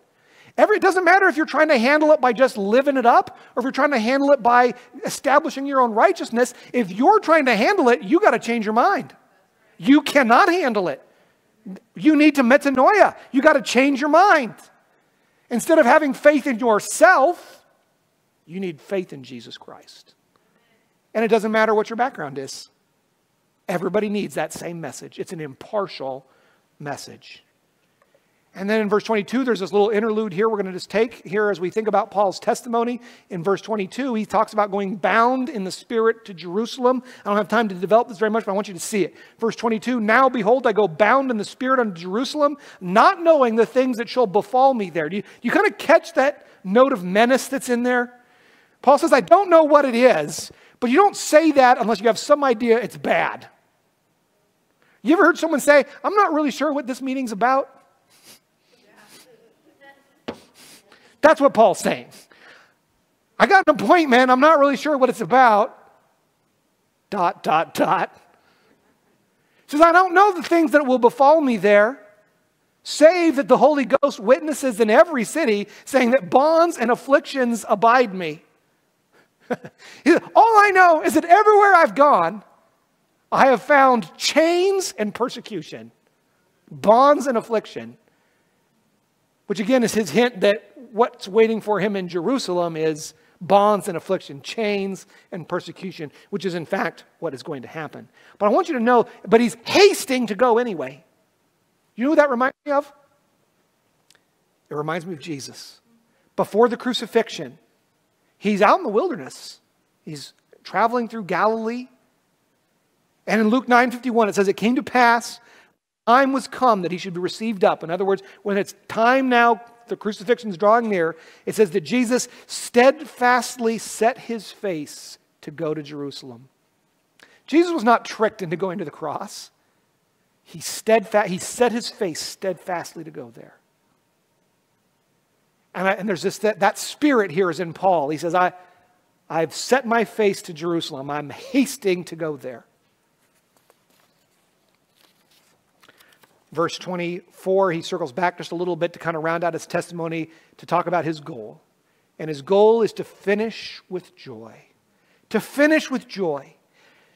Every, it doesn't matter if you're trying to handle it by just living it up or if you're trying to handle it by establishing your own righteousness. If you're trying to handle it, you got to change your mind. You cannot handle it. You need to metanoia. You got to change your mind. Instead of having faith in yourself, you need faith in Jesus Christ. And it doesn't matter what your background is. Everybody needs that same message. It's an impartial message. And then in verse 22, there's this little interlude here we're going to just take here as we think about Paul's testimony. In verse 22, he talks about going bound in the Spirit to Jerusalem. I don't have time to develop this very much, but I want you to see it. Verse 22 Now behold, I go bound in the Spirit unto Jerusalem, not knowing the things that shall befall me there. Do you, you kind of catch that note of menace that's in there? Paul says, I don't know what it is, but you don't say that unless you have some idea it's bad. You ever heard someone say, I'm not really sure what this meeting's about? That's what Paul's saying. I got an appointment. I'm not really sure what it's about. Dot, dot, dot. Says, I don't know the things that will befall me there, save that the Holy Ghost witnesses in every city, saying that bonds and afflictions abide me. All I know is that everywhere I've gone, I have found chains and persecution, bonds and affliction, which again is his hint that what's waiting for him in Jerusalem is bonds and affliction, chains and persecution, which is in fact what is going to happen. But I want you to know, but he's hasting to go anyway. You know who that reminds me of? It reminds me of Jesus. Before the crucifixion, he's out in the wilderness. He's traveling through Galilee. And in Luke 9:51 it says it came to pass time was come that he should be received up. In other words, when it's time now the crucifixion is drawing near, it says that Jesus steadfastly set his face to go to Jerusalem. Jesus was not tricked into going to the cross. He, steadfast, he set his face steadfastly to go there. And, I, and there's this, that, that spirit here is in Paul. He says, I, I've set my face to Jerusalem. I'm hasting to go there. Verse 24, he circles back just a little bit to kind of round out his testimony to talk about his goal. And his goal is to finish with joy. To finish with joy.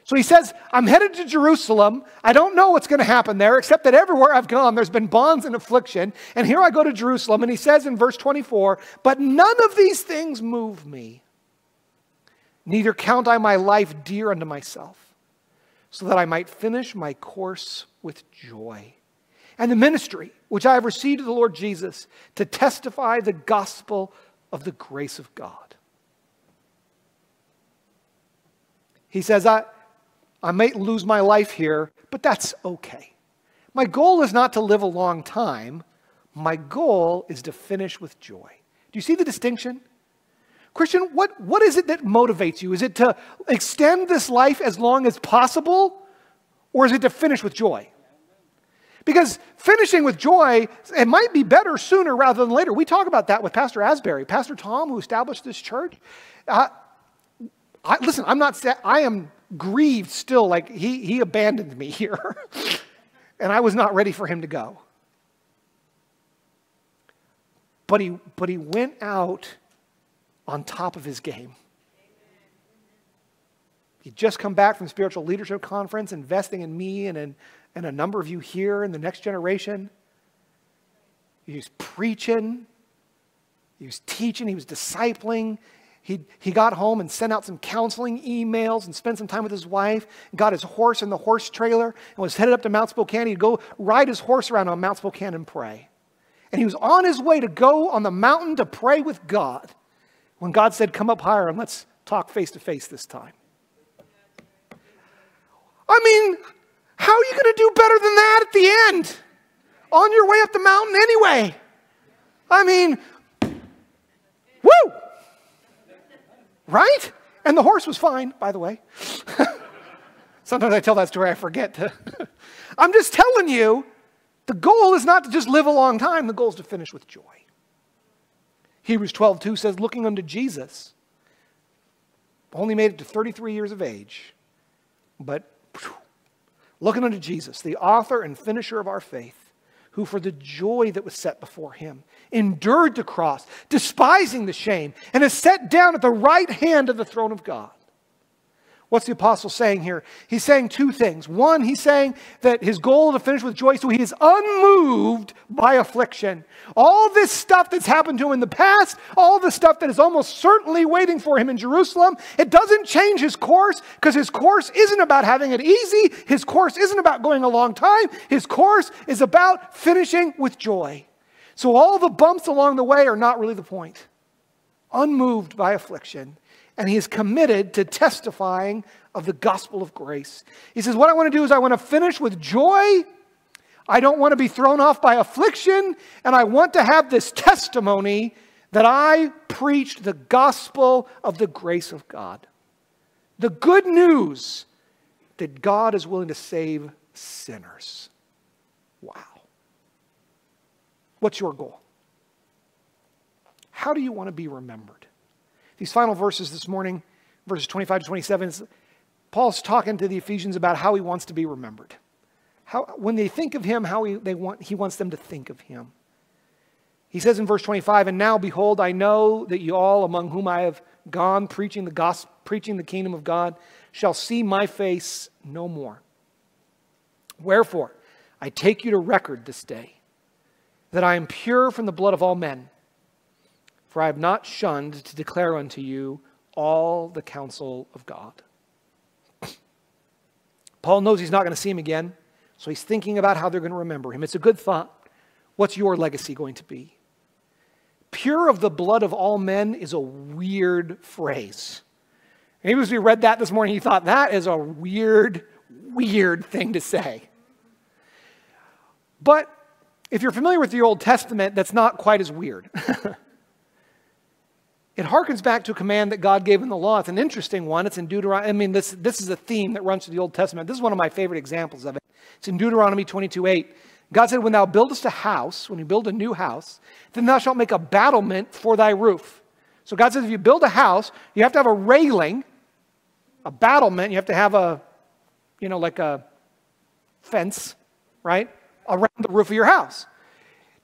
So he says, I'm headed to Jerusalem. I don't know what's going to happen there, except that everywhere I've gone, there's been bonds and affliction. And here I go to Jerusalem. And he says in verse 24, But none of these things move me. Neither count I my life dear unto myself, so that I might finish my course with joy and the ministry which I have received of the Lord Jesus to testify the gospel of the grace of God. He says, I, I may lose my life here, but that's okay. My goal is not to live a long time. My goal is to finish with joy. Do you see the distinction? Christian, what, what is it that motivates you? Is it to extend this life as long as possible, or is it to finish with joy? Because finishing with joy, it might be better sooner rather than later. We talk about that with Pastor Asbury, Pastor Tom, who established this church. Uh, I, listen, I'm not, I am grieved still, like he, he abandoned me here. and I was not ready for him to go. But he, but he went out on top of his game. He'd just come back from spiritual leadership conference, investing in me and in, and a number of you here in the next generation. He was preaching, he was teaching, he was discipling. He, he got home and sent out some counseling emails and spent some time with his wife, got his horse in the horse trailer, and was headed up to Mount Spokane. He'd go ride his horse around on Mount Spokane and pray. And he was on his way to go on the mountain to pray with God when God said, Come up higher and let's talk face to face this time. I mean, how are you going to do better than that at the end? On your way up the mountain anyway. I mean, woo! Right? And the horse was fine, by the way. Sometimes I tell that story, I forget to. I'm just telling you, the goal is not to just live a long time, the goal is to finish with joy. Hebrews 12, 2 says, looking unto Jesus, only made it to 33 years of age, but looking unto Jesus, the author and finisher of our faith, who for the joy that was set before him endured the cross, despising the shame, and is set down at the right hand of the throne of God. What's the apostle saying here? He's saying two things. One, he's saying that his goal to finish with joy, so he is unmoved by affliction. All this stuff that's happened to him in the past, all the stuff that is almost certainly waiting for him in Jerusalem, it doesn't change his course because his course isn't about having it easy. His course isn't about going a long time. His course is about finishing with joy. So all the bumps along the way are not really the point. Unmoved by affliction and he is committed to testifying of the gospel of grace. He says, What I want to do is I want to finish with joy. I don't want to be thrown off by affliction, and I want to have this testimony that I preached the gospel of the grace of God. The good news that God is willing to save sinners. Wow. What's your goal? How do you want to be remembered? These final verses this morning, verses 25 to 27, Paul's talking to the Ephesians about how he wants to be remembered. How, when they think of him, how he, they want, he wants them to think of him. He says in verse 25, And now, behold, I know that you all among whom I have gone preaching the gospel, preaching the kingdom of God, shall see my face no more. Wherefore, I take you to record this day that I am pure from the blood of all men for I have not shunned to declare unto you all the counsel of God. Paul knows he's not going to see him again, so he's thinking about how they're going to remember him. It's a good thought. What's your legacy going to be? Pure of the blood of all men is a weird phrase. Maybe as we read that this morning, he thought that is a weird, weird thing to say. But if you're familiar with the Old Testament, that's not quite as weird. It harkens back to a command that God gave in the law. It's an interesting one. It's in Deuteronomy. I mean, this, this is a theme that runs through the Old Testament. This is one of my favorite examples of it. It's in Deuteronomy 22 8. God said, When thou buildest a house, when you build a new house, then thou shalt make a battlement for thy roof. So God says, if you build a house, you have to have a railing, a battlement, you have to have a, you know, like a fence, right, around the roof of your house.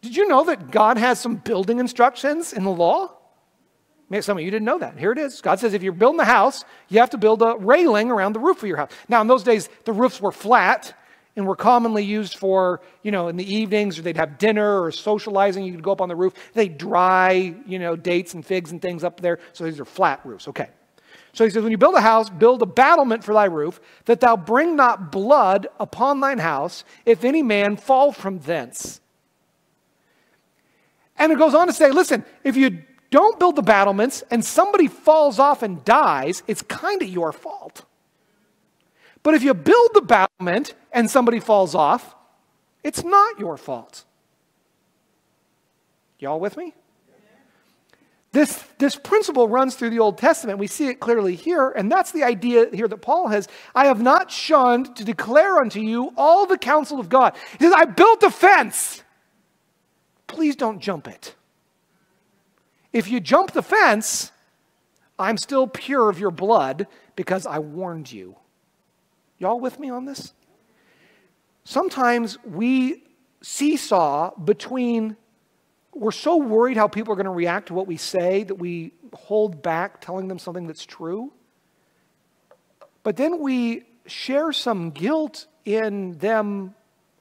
Did you know that God has some building instructions in the law? Some of you didn't know that. Here it is. God says if you're building a house, you have to build a railing around the roof of your house. Now, in those days, the roofs were flat and were commonly used for, you know, in the evenings or they'd have dinner or socializing. You could go up on the roof. They dry, you know, dates and figs and things up there. So these are flat roofs. Okay. So he says, when you build a house, build a battlement for thy roof, that thou bring not blood upon thine house, if any man fall from thence. And it goes on to say, listen, if you don't build the battlements and somebody falls off and dies, it's kind of your fault. But if you build the battlement and somebody falls off, it's not your fault. Y'all with me? This, this principle runs through the Old Testament. We see it clearly here, and that's the idea here that Paul has. I have not shunned to declare unto you all the counsel of God. He says, I built a fence. Please don't jump it. If you jump the fence, I'm still pure of your blood because I warned you. Y'all with me on this? Sometimes we seesaw between, we're so worried how people are going to react to what we say that we hold back telling them something that's true. but then we share some guilt in them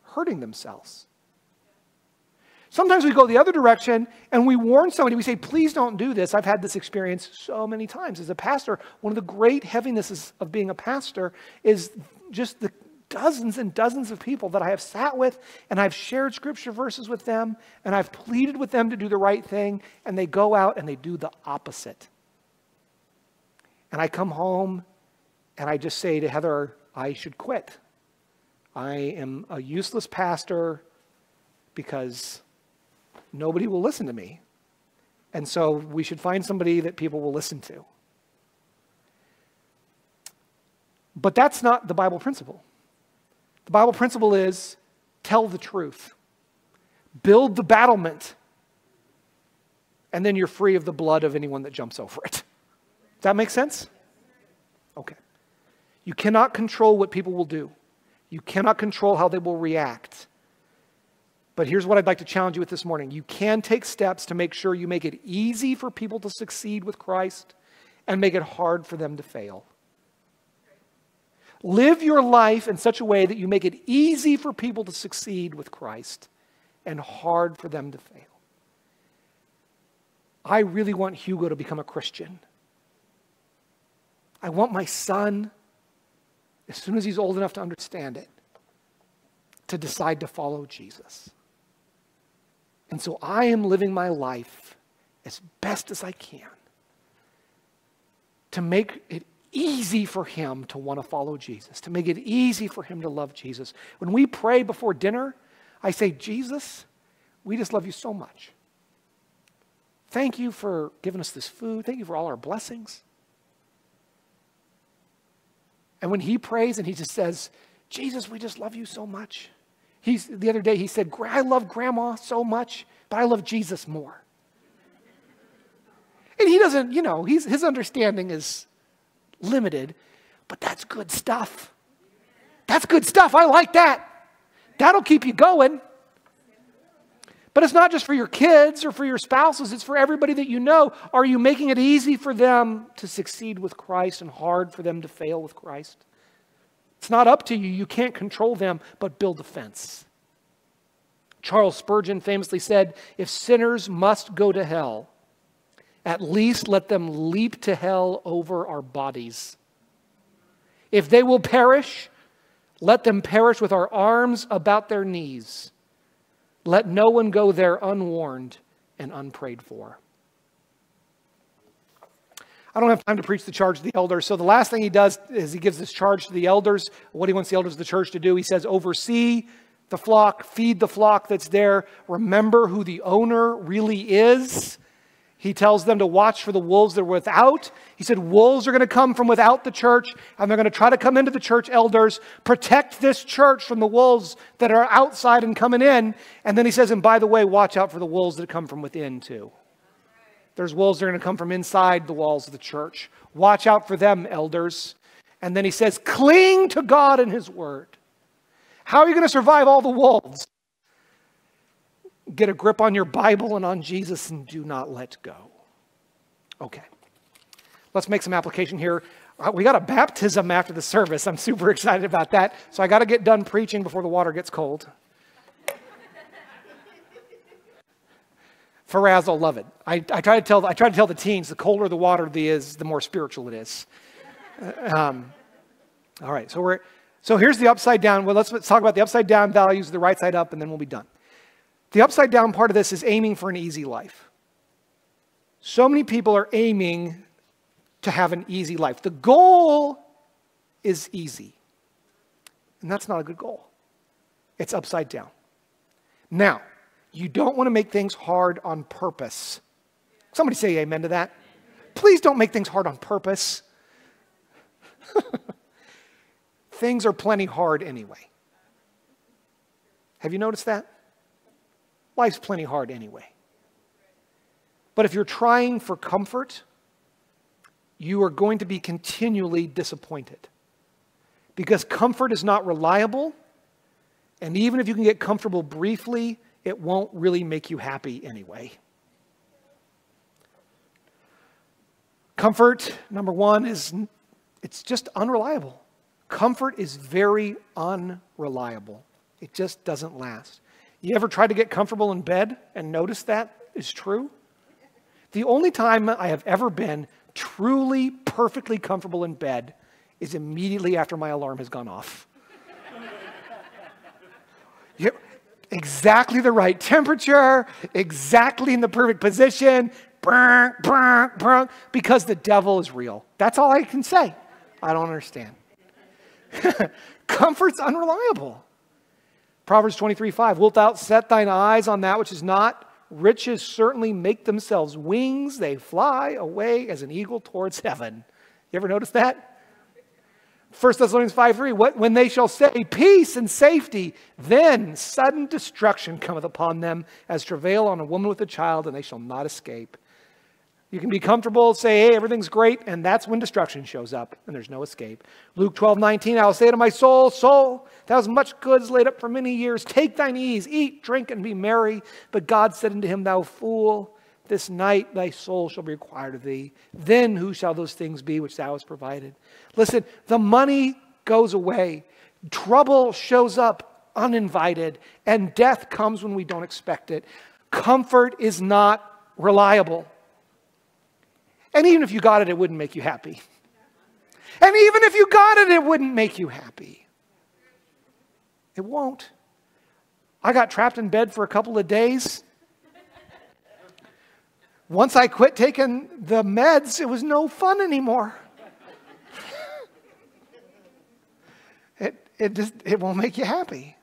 hurting themselves. Sometimes we go the other direction and we warn somebody. We say, please don't do this. I've had this experience so many times. As a pastor, one of the great heavinesses of being a pastor is just the dozens and dozens of people that I have sat with and I've shared scripture verses with them and I've pleaded with them to do the right thing and they go out and they do the opposite. And I come home and I just say to Heather, I should quit. I am a useless pastor because nobody will listen to me. And so we should find somebody that people will listen to. But that's not the Bible principle. The Bible principle is tell the truth, build the battlement, and then you're free of the blood of anyone that jumps over it. Does that make sense? Okay. You cannot control what people will do. You cannot control how they will react. But here's what I'd like to challenge you with this morning. You can take steps to make sure you make it easy for people to succeed with Christ and make it hard for them to fail. Live your life in such a way that you make it easy for people to succeed with Christ and hard for them to fail. I really want Hugo to become a Christian. I want my son, as soon as he's old enough to understand it, to decide to follow Jesus. And so I am living my life as best as I can to make it easy for him to want to follow Jesus, to make it easy for him to love Jesus. When we pray before dinner, I say, Jesus, we just love you so much. Thank you for giving us this food. Thank you for all our blessings. And when he prays and he just says, Jesus, we just love you so much. He's, the other day he said, I love grandma so much, but I love Jesus more. And he doesn't, you know, he's, his understanding is limited, but that's good stuff. That's good stuff. I like that. That'll keep you going. But it's not just for your kids or for your spouses, it's for everybody that you know. Are you making it easy for them to succeed with Christ and hard for them to fail with Christ? It's not up to you. You can't control them, but build a fence. Charles Spurgeon famously said, If sinners must go to hell, at least let them leap to hell over our bodies. If they will perish, let them perish with our arms about their knees. Let no one go there unwarned and unprayed for. I don't have time to preach the charge to the elders. So the last thing he does is he gives this charge to the elders. What he wants the elders of the church to do, he says, oversee the flock, feed the flock that's there, remember who the owner really is. He tells them to watch for the wolves that are without. He said, Wolves are going to come from without the church, and they're going to try to come into the church elders. Protect this church from the wolves that are outside and coming in. And then he says, And by the way, watch out for the wolves that come from within, too. There's wolves that are going to come from inside the walls of the church. Watch out for them, elders. And then he says, Cling to God and his word. How are you going to survive all the wolves? Get a grip on your Bible and on Jesus and do not let go. Okay. Let's make some application here. Uh, we got a baptism after the service. I'm super excited about that. So I got to get done preaching before the water gets cold. Faraz will love it. I, I, try to tell, I try to tell the teens the colder the water is, the more spiritual it is. Uh, um, all right, so we're so here's the upside down. Well, let's, let's talk about the upside down values, the right side up, and then we'll be done. The upside down part of this is aiming for an easy life. So many people are aiming to have an easy life. The goal is easy. And that's not a good goal. It's upside down. Now, you don't want to make things hard on purpose. Somebody say amen to that. Please don't make things hard on purpose. things are plenty hard anyway. Have you noticed that? Life's plenty hard anyway. But if you're trying for comfort, you are going to be continually disappointed. Because comfort is not reliable, and even if you can get comfortable briefly, it won't really make you happy anyway. Comfort, number one, is it's just unreliable. Comfort is very unreliable. It just doesn't last. You ever tried to get comfortable in bed and notice that is true? The only time I have ever been truly perfectly comfortable in bed is immediately after my alarm has gone off. you, exactly the right temperature, exactly in the perfect position, because the devil is real. That's all I can say. I don't understand. Comfort's unreliable. Proverbs 23 5. Wilt thou set thine eyes on that which is not? Riches certainly make themselves wings. They fly away as an eagle towards heaven. You ever notice that? 1 Thessalonians 5 3, what, when they shall say peace and safety, then sudden destruction cometh upon them as travail on a woman with a child, and they shall not escape. You can be comfortable, say, hey, everything's great, and that's when destruction shows up, and there's no escape. Luke 12, 19, I will say to my soul, Soul, thou hast much goods laid up for many years. Take thine ease, eat, drink, and be merry. But God said unto him, Thou fool, this night thy soul shall be required of thee. Then who shall those things be which thou hast provided? Listen, the money goes away, trouble shows up uninvited, and death comes when we don't expect it. Comfort is not reliable. And even if you got it, it wouldn't make you happy. And even if you got it, it wouldn't make you happy. It won't. I got trapped in bed for a couple of days. Once I quit taking the meds, it was no fun anymore. it, it just it won't make you happy.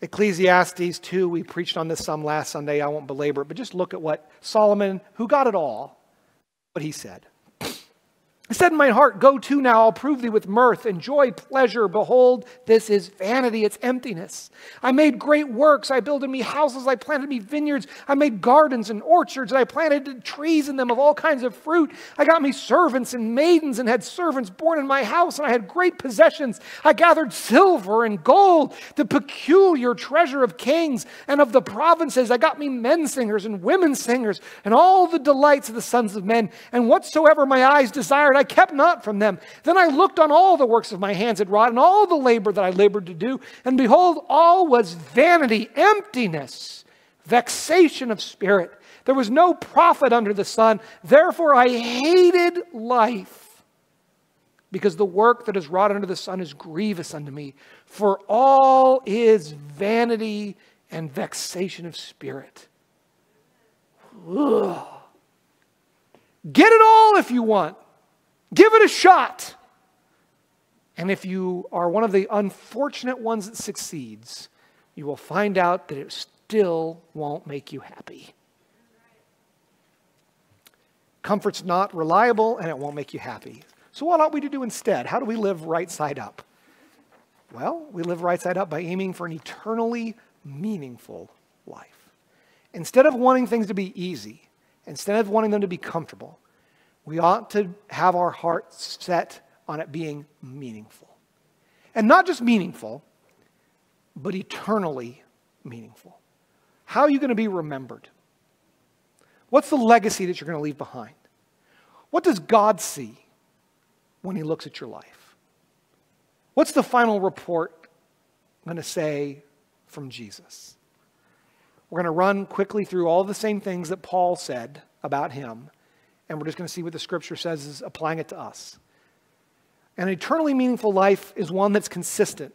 Ecclesiastes 2, we preached on this some last Sunday. I won't belabor it, but just look at what Solomon, who got it all, what he said. I said in my heart, Go to now, I'll prove thee with mirth, and joy, pleasure. Behold, this is vanity, it's emptiness. I made great works. I builded me houses, I planted me vineyards, I made gardens and orchards, and I planted trees in them of all kinds of fruit. I got me servants and maidens, and had servants born in my house, and I had great possessions. I gathered silver and gold, the peculiar treasure of kings and of the provinces. I got me men singers and women singers, and all the delights of the sons of men, and whatsoever my eyes desired. I kept not from them. Then I looked on all the works of my hands had wrought, and all the labor that I labored to do, and behold, all was vanity, emptiness, vexation of spirit. There was no profit under the sun. Therefore, I hated life, because the work that is wrought under the sun is grievous unto me. For all is vanity and vexation of spirit. Ugh. Get it all if you want. Give it a shot. And if you are one of the unfortunate ones that succeeds, you will find out that it still won't make you happy. Comfort's not reliable and it won't make you happy. So, what ought we to do instead? How do we live right side up? Well, we live right side up by aiming for an eternally meaningful life. Instead of wanting things to be easy, instead of wanting them to be comfortable, we ought to have our hearts set on it being meaningful. And not just meaningful, but eternally meaningful. How are you going to be remembered? What's the legacy that you're going to leave behind? What does God see when He looks at your life? What's the final report going to say from Jesus? We're going to run quickly through all the same things that Paul said about Him and we're just going to see what the scripture says is applying it to us. An eternally meaningful life is one that's consistent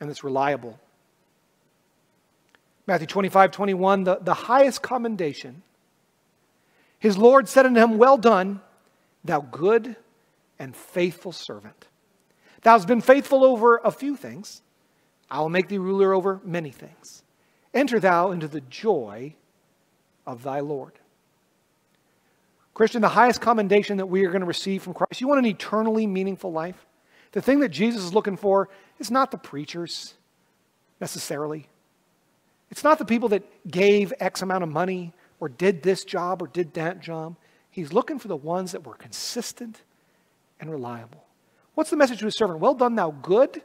and that's reliable. Matthew 25, 21, the, the highest commendation. His Lord said unto him, Well done, thou good and faithful servant. Thou hast been faithful over a few things. I will make thee ruler over many things. Enter thou into the joy of thy Lord. Christian, the highest commendation that we are going to receive from Christ, you want an eternally meaningful life? The thing that Jesus is looking for is not the preachers necessarily. It's not the people that gave X amount of money or did this job or did that job. He's looking for the ones that were consistent and reliable. What's the message to his servant? Well done, thou good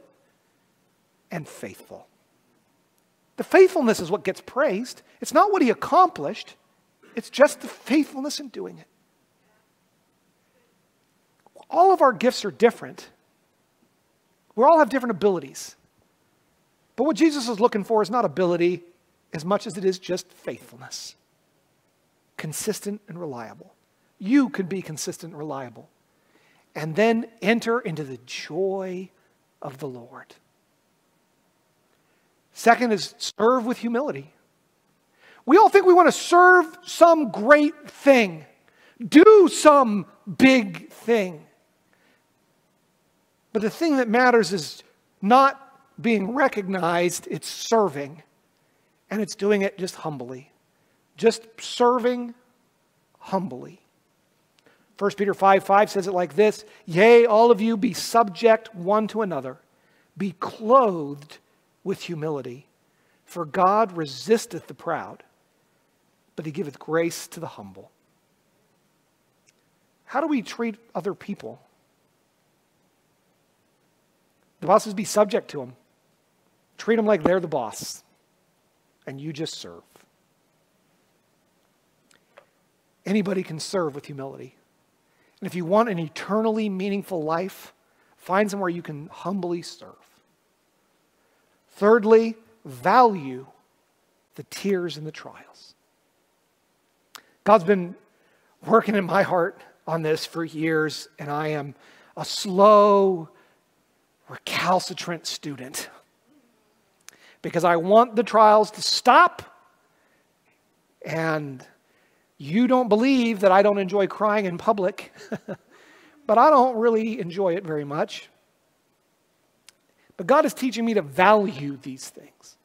and faithful. The faithfulness is what gets praised. It's not what he accomplished, it's just the faithfulness in doing it. All of our gifts are different. We all have different abilities. But what Jesus is looking for is not ability as much as it is just faithfulness, consistent and reliable. You could be consistent and reliable. And then enter into the joy of the Lord. Second is serve with humility. We all think we want to serve some great thing, do some big thing. But the thing that matters is not being recognized, it's serving. And it's doing it just humbly. Just serving humbly. 1 Peter 5 5 says it like this Yea, all of you be subject one to another, be clothed with humility. For God resisteth the proud, but he giveth grace to the humble. How do we treat other people? The boss says be subject to them. Treat them like they're the boss, and you just serve. Anybody can serve with humility. And if you want an eternally meaningful life, find somewhere you can humbly serve. Thirdly, value the tears and the trials. God's been working in my heart on this for years, and I am a slow, recalcitrant student because I want the trials to stop. And you don't believe that I don't enjoy crying in public, but I don't really enjoy it very much. But God is teaching me to value these things.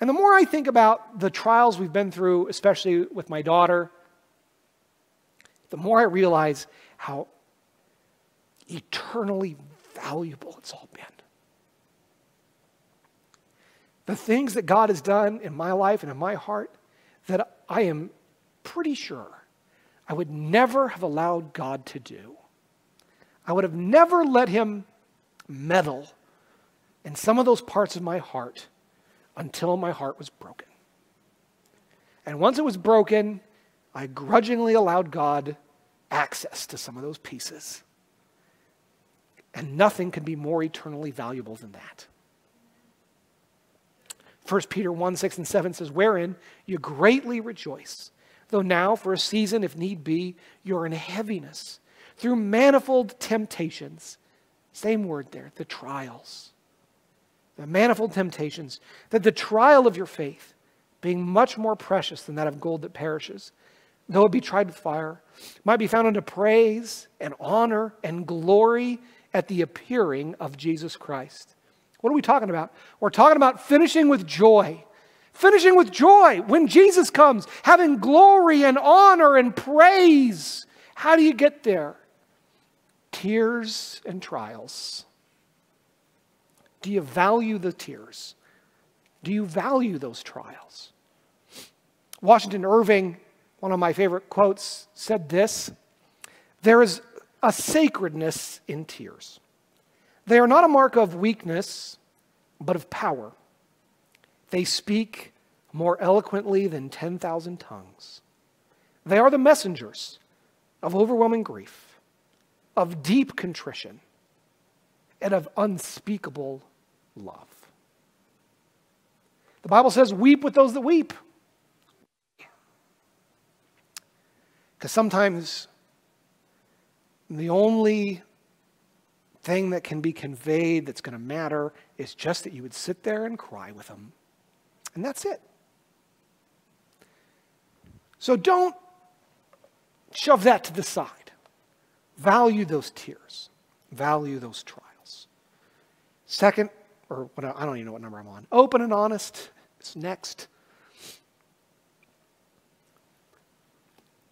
And the more I think about the trials we've been through, especially with my daughter, the more I realize how eternally valuable it's all been. The things that God has done in my life and in my heart that I am pretty sure I would never have allowed God to do. I would have never let Him meddle in some of those parts of my heart until my heart was broken. And once it was broken, I grudgingly allowed God access to some of those pieces. And nothing can be more eternally valuable than that. 1 Peter 1 6 and 7 says, Wherein you greatly rejoice, though now for a season, if need be, you're in heaviness through manifold temptations. Same word there, the trials. The manifold temptations, that the trial of your faith, being much more precious than that of gold that perishes, though it be tried with fire, might be found unto praise and honor and glory at the appearing of Jesus Christ. What are we talking about? We're talking about finishing with joy. Finishing with joy when Jesus comes, having glory and honor and praise. How do you get there? Tears and trials. Do you value the tears? Do you value those trials? Washington Irving, one of my favorite quotes, said this There is a sacredness in tears. They are not a mark of weakness, but of power. They speak more eloquently than 10,000 tongues. They are the messengers of overwhelming grief, of deep contrition, and of unspeakable love. The Bible says, Weep with those that weep. Because sometimes the only thing that can be conveyed that's going to matter is just that you would sit there and cry with them. And that's it. So don't shove that to the side. Value those tears, value those trials. Second, or what, I don't even know what number I'm on. Open and honest is next.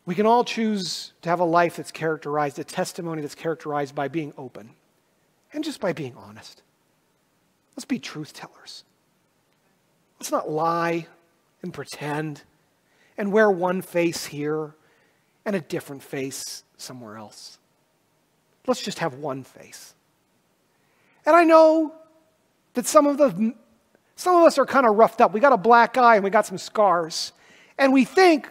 We can all choose to have a life that's characterized, a testimony that's characterized by being open and just by being honest. Let's be truth tellers. Let's not lie and pretend and wear one face here and a different face somewhere else. Let's just have one face. And I know that some of the some of us are kind of roughed up. We got a black eye and we got some scars. And we think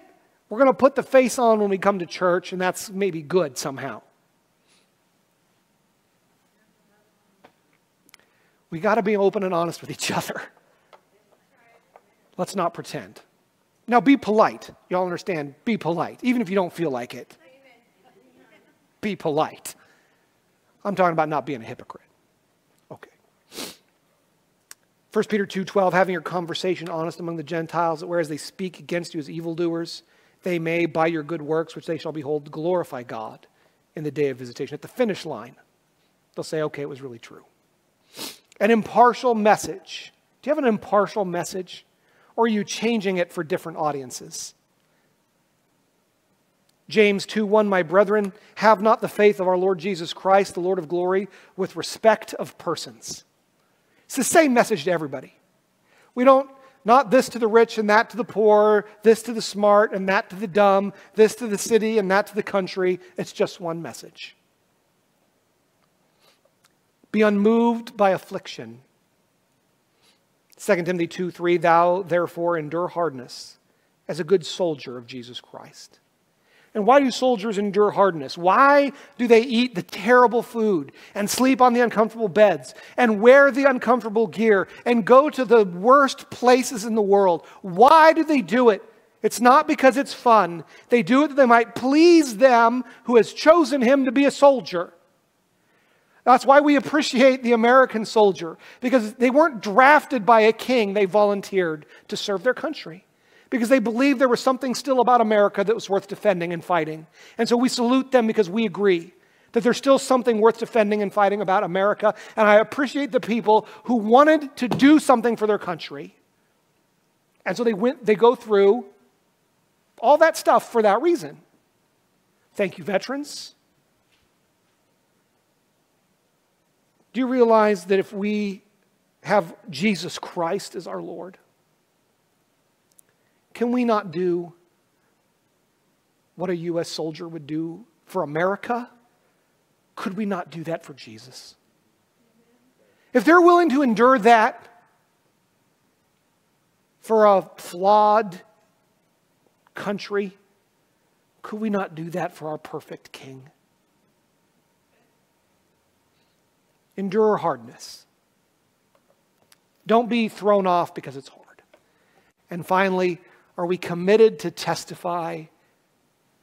we're going to put the face on when we come to church, and that's maybe good somehow. We got to be open and honest with each other. Let's not pretend. Now, be polite. Y'all understand? Be polite, even if you don't feel like it. Be polite. I'm talking about not being a hypocrite. Okay. 1 Peter 2.12, having your conversation honest among the Gentiles, whereas they speak against you as evildoers – they may by your good works which they shall behold glorify God in the day of visitation at the finish line. They'll say okay it was really true. An impartial message. Do you have an impartial message? Or are you changing it for different audiences? James 2 1, my brethren, have not the faith of our Lord Jesus Christ, the Lord of glory, with respect of persons. It's the same message to everybody. We don't, not this to the rich and that to the poor, this to the smart and that to the dumb, this to the city and that to the country. It's just one message. Be unmoved by affliction. 2 Timothy 2 3, thou therefore endure hardness as a good soldier of Jesus Christ. And why do soldiers endure hardness? Why do they eat the terrible food and sleep on the uncomfortable beds and wear the uncomfortable gear and go to the worst places in the world? Why do they do it? It's not because it's fun. They do it that they might please them who has chosen him to be a soldier. That's why we appreciate the American soldier, because they weren't drafted by a king, they volunteered to serve their country because they believed there was something still about America that was worth defending and fighting. And so we salute them because we agree that there's still something worth defending and fighting about America. And I appreciate the people who wanted to do something for their country. And so they went they go through all that stuff for that reason. Thank you veterans. Do you realize that if we have Jesus Christ as our Lord, can we not do what a U.S. soldier would do for America? Could we not do that for Jesus? If they're willing to endure that for a flawed country, could we not do that for our perfect King? Endure hardness. Don't be thrown off because it's hard. And finally, are we committed to testify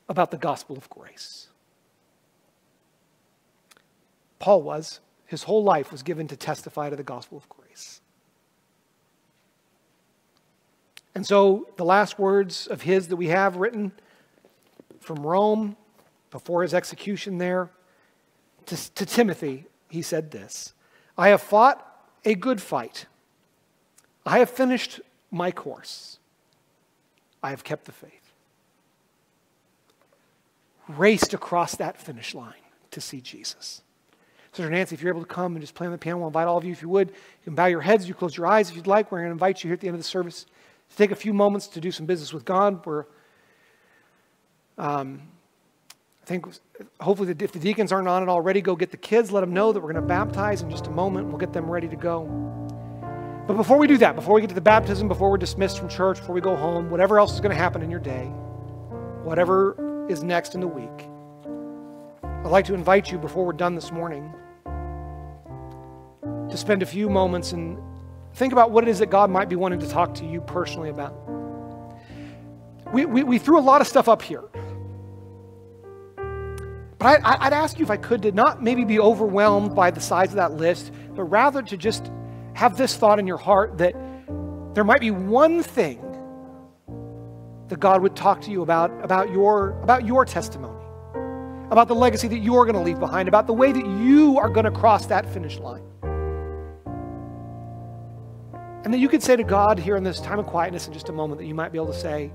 about the gospel of grace? Paul was. His whole life was given to testify to the gospel of grace. And so, the last words of his that we have written from Rome before his execution there to, to Timothy, he said this I have fought a good fight, I have finished my course. I have kept the faith. Raced across that finish line to see Jesus. Sister Nancy, if you're able to come and just play on the piano, I'll invite all of you, if you would. You can bow your heads, you close your eyes if you'd like. We're going to invite you here at the end of the service to take a few moments to do some business with God. We're, um, I think hopefully the, if the deacons aren't on it already, go get the kids, let them know that we're going to baptize in just a moment. We'll get them ready to go. But before we do that, before we get to the baptism, before we're dismissed from church, before we go home, whatever else is going to happen in your day, whatever is next in the week, I'd like to invite you before we're done this morning to spend a few moments and think about what it is that God might be wanting to talk to you personally about. We, we, we threw a lot of stuff up here. But I, I'd ask you if I could to not maybe be overwhelmed by the size of that list, but rather to just have this thought in your heart that there might be one thing that God would talk to you about, about your, about your testimony, about the legacy that you're going to leave behind, about the way that you are going to cross that finish line. And that you could say to God here in this time of quietness in just a moment that you might be able to say,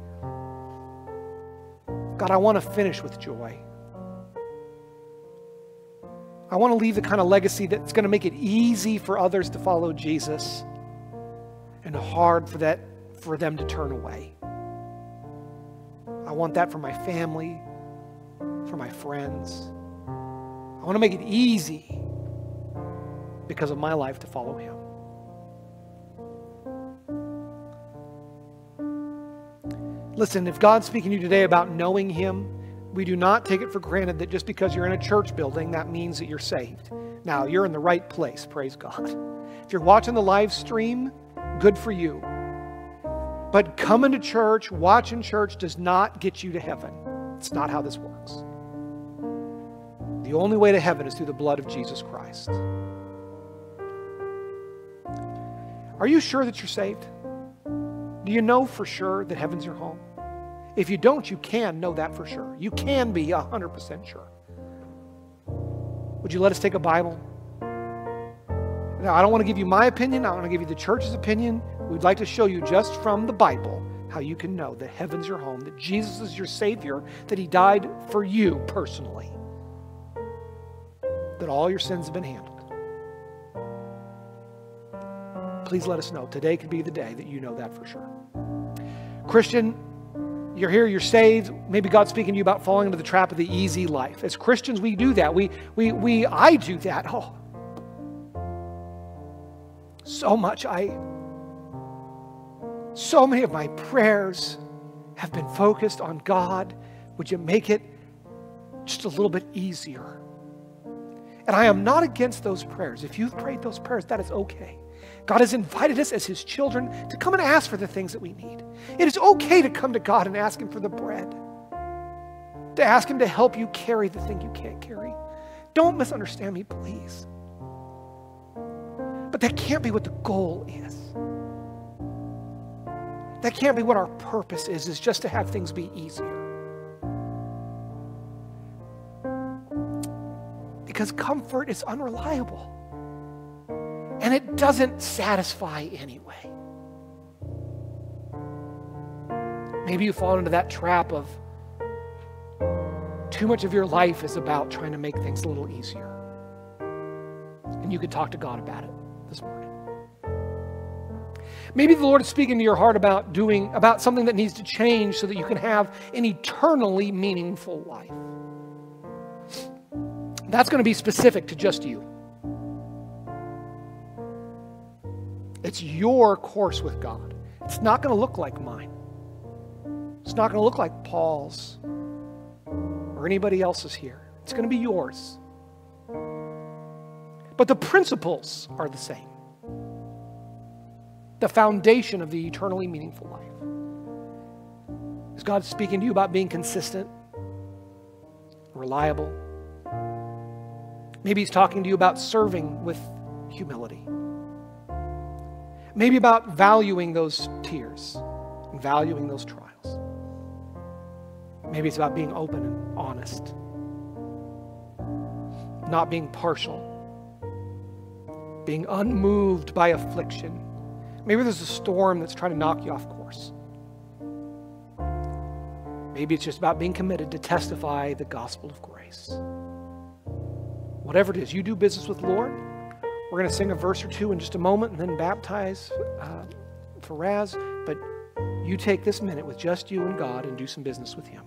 God, I want to finish with joy. I want to leave the kind of legacy that's going to make it easy for others to follow Jesus and hard for that for them to turn away. I want that for my family, for my friends. I want to make it easy because of my life to follow him. Listen, if God's speaking to you today about knowing him, we do not take it for granted that just because you're in a church building, that means that you're saved. Now, you're in the right place, praise God. If you're watching the live stream, good for you. But coming to church, watching church does not get you to heaven. It's not how this works. The only way to heaven is through the blood of Jesus Christ. Are you sure that you're saved? Do you know for sure that heaven's your home? If you don't, you can know that for sure. You can be 100% sure. Would you let us take a Bible? Now, I don't want to give you my opinion, I want to give you the church's opinion. We'd like to show you just from the Bible how you can know that heaven's your home, that Jesus is your Savior, that He died for you personally, that all your sins have been handled. Please let us know. Today could be the day that you know that for sure. Christian, you're here, you're saved. Maybe God's speaking to you about falling into the trap of the easy life. As Christians, we do that. We, we, we, I do that. Oh, so much. I, so many of my prayers have been focused on God. Would you make it just a little bit easier? And I am not mm. against those prayers. If you've prayed those prayers, that is okay. God has invited us as His children to come and ask for the things that we need. It is okay to come to God and ask Him for the bread, to ask Him to help you carry the thing you can't carry. Don't misunderstand me, please. But that can't be what the goal is. That can't be what our purpose is, is just to have things be easier. Because comfort is unreliable and it doesn't satisfy anyway. Maybe you fall into that trap of too much of your life is about trying to make things a little easier. And you could talk to God about it this morning. Maybe the Lord is speaking to your heart about doing about something that needs to change so that you can have an eternally meaningful life. That's going to be specific to just you. It's your course with God. It's not going to look like mine. It's not going to look like Paul's or anybody else's here. It's going to be yours. But the principles are the same. The foundation of the eternally meaningful life. Is God speaking to you about being consistent, reliable? Maybe He's talking to you about serving with humility. Maybe about valuing those tears and valuing those trials. Maybe it's about being open and honest, not being partial, being unmoved by affliction. Maybe there's a storm that's trying to knock you off course. Maybe it's just about being committed to testify the gospel of grace. Whatever it is, you do business with the Lord. We're going to sing a verse or two in just a moment and then baptize uh, for Raz. But you take this minute with just you and God and do some business with Him.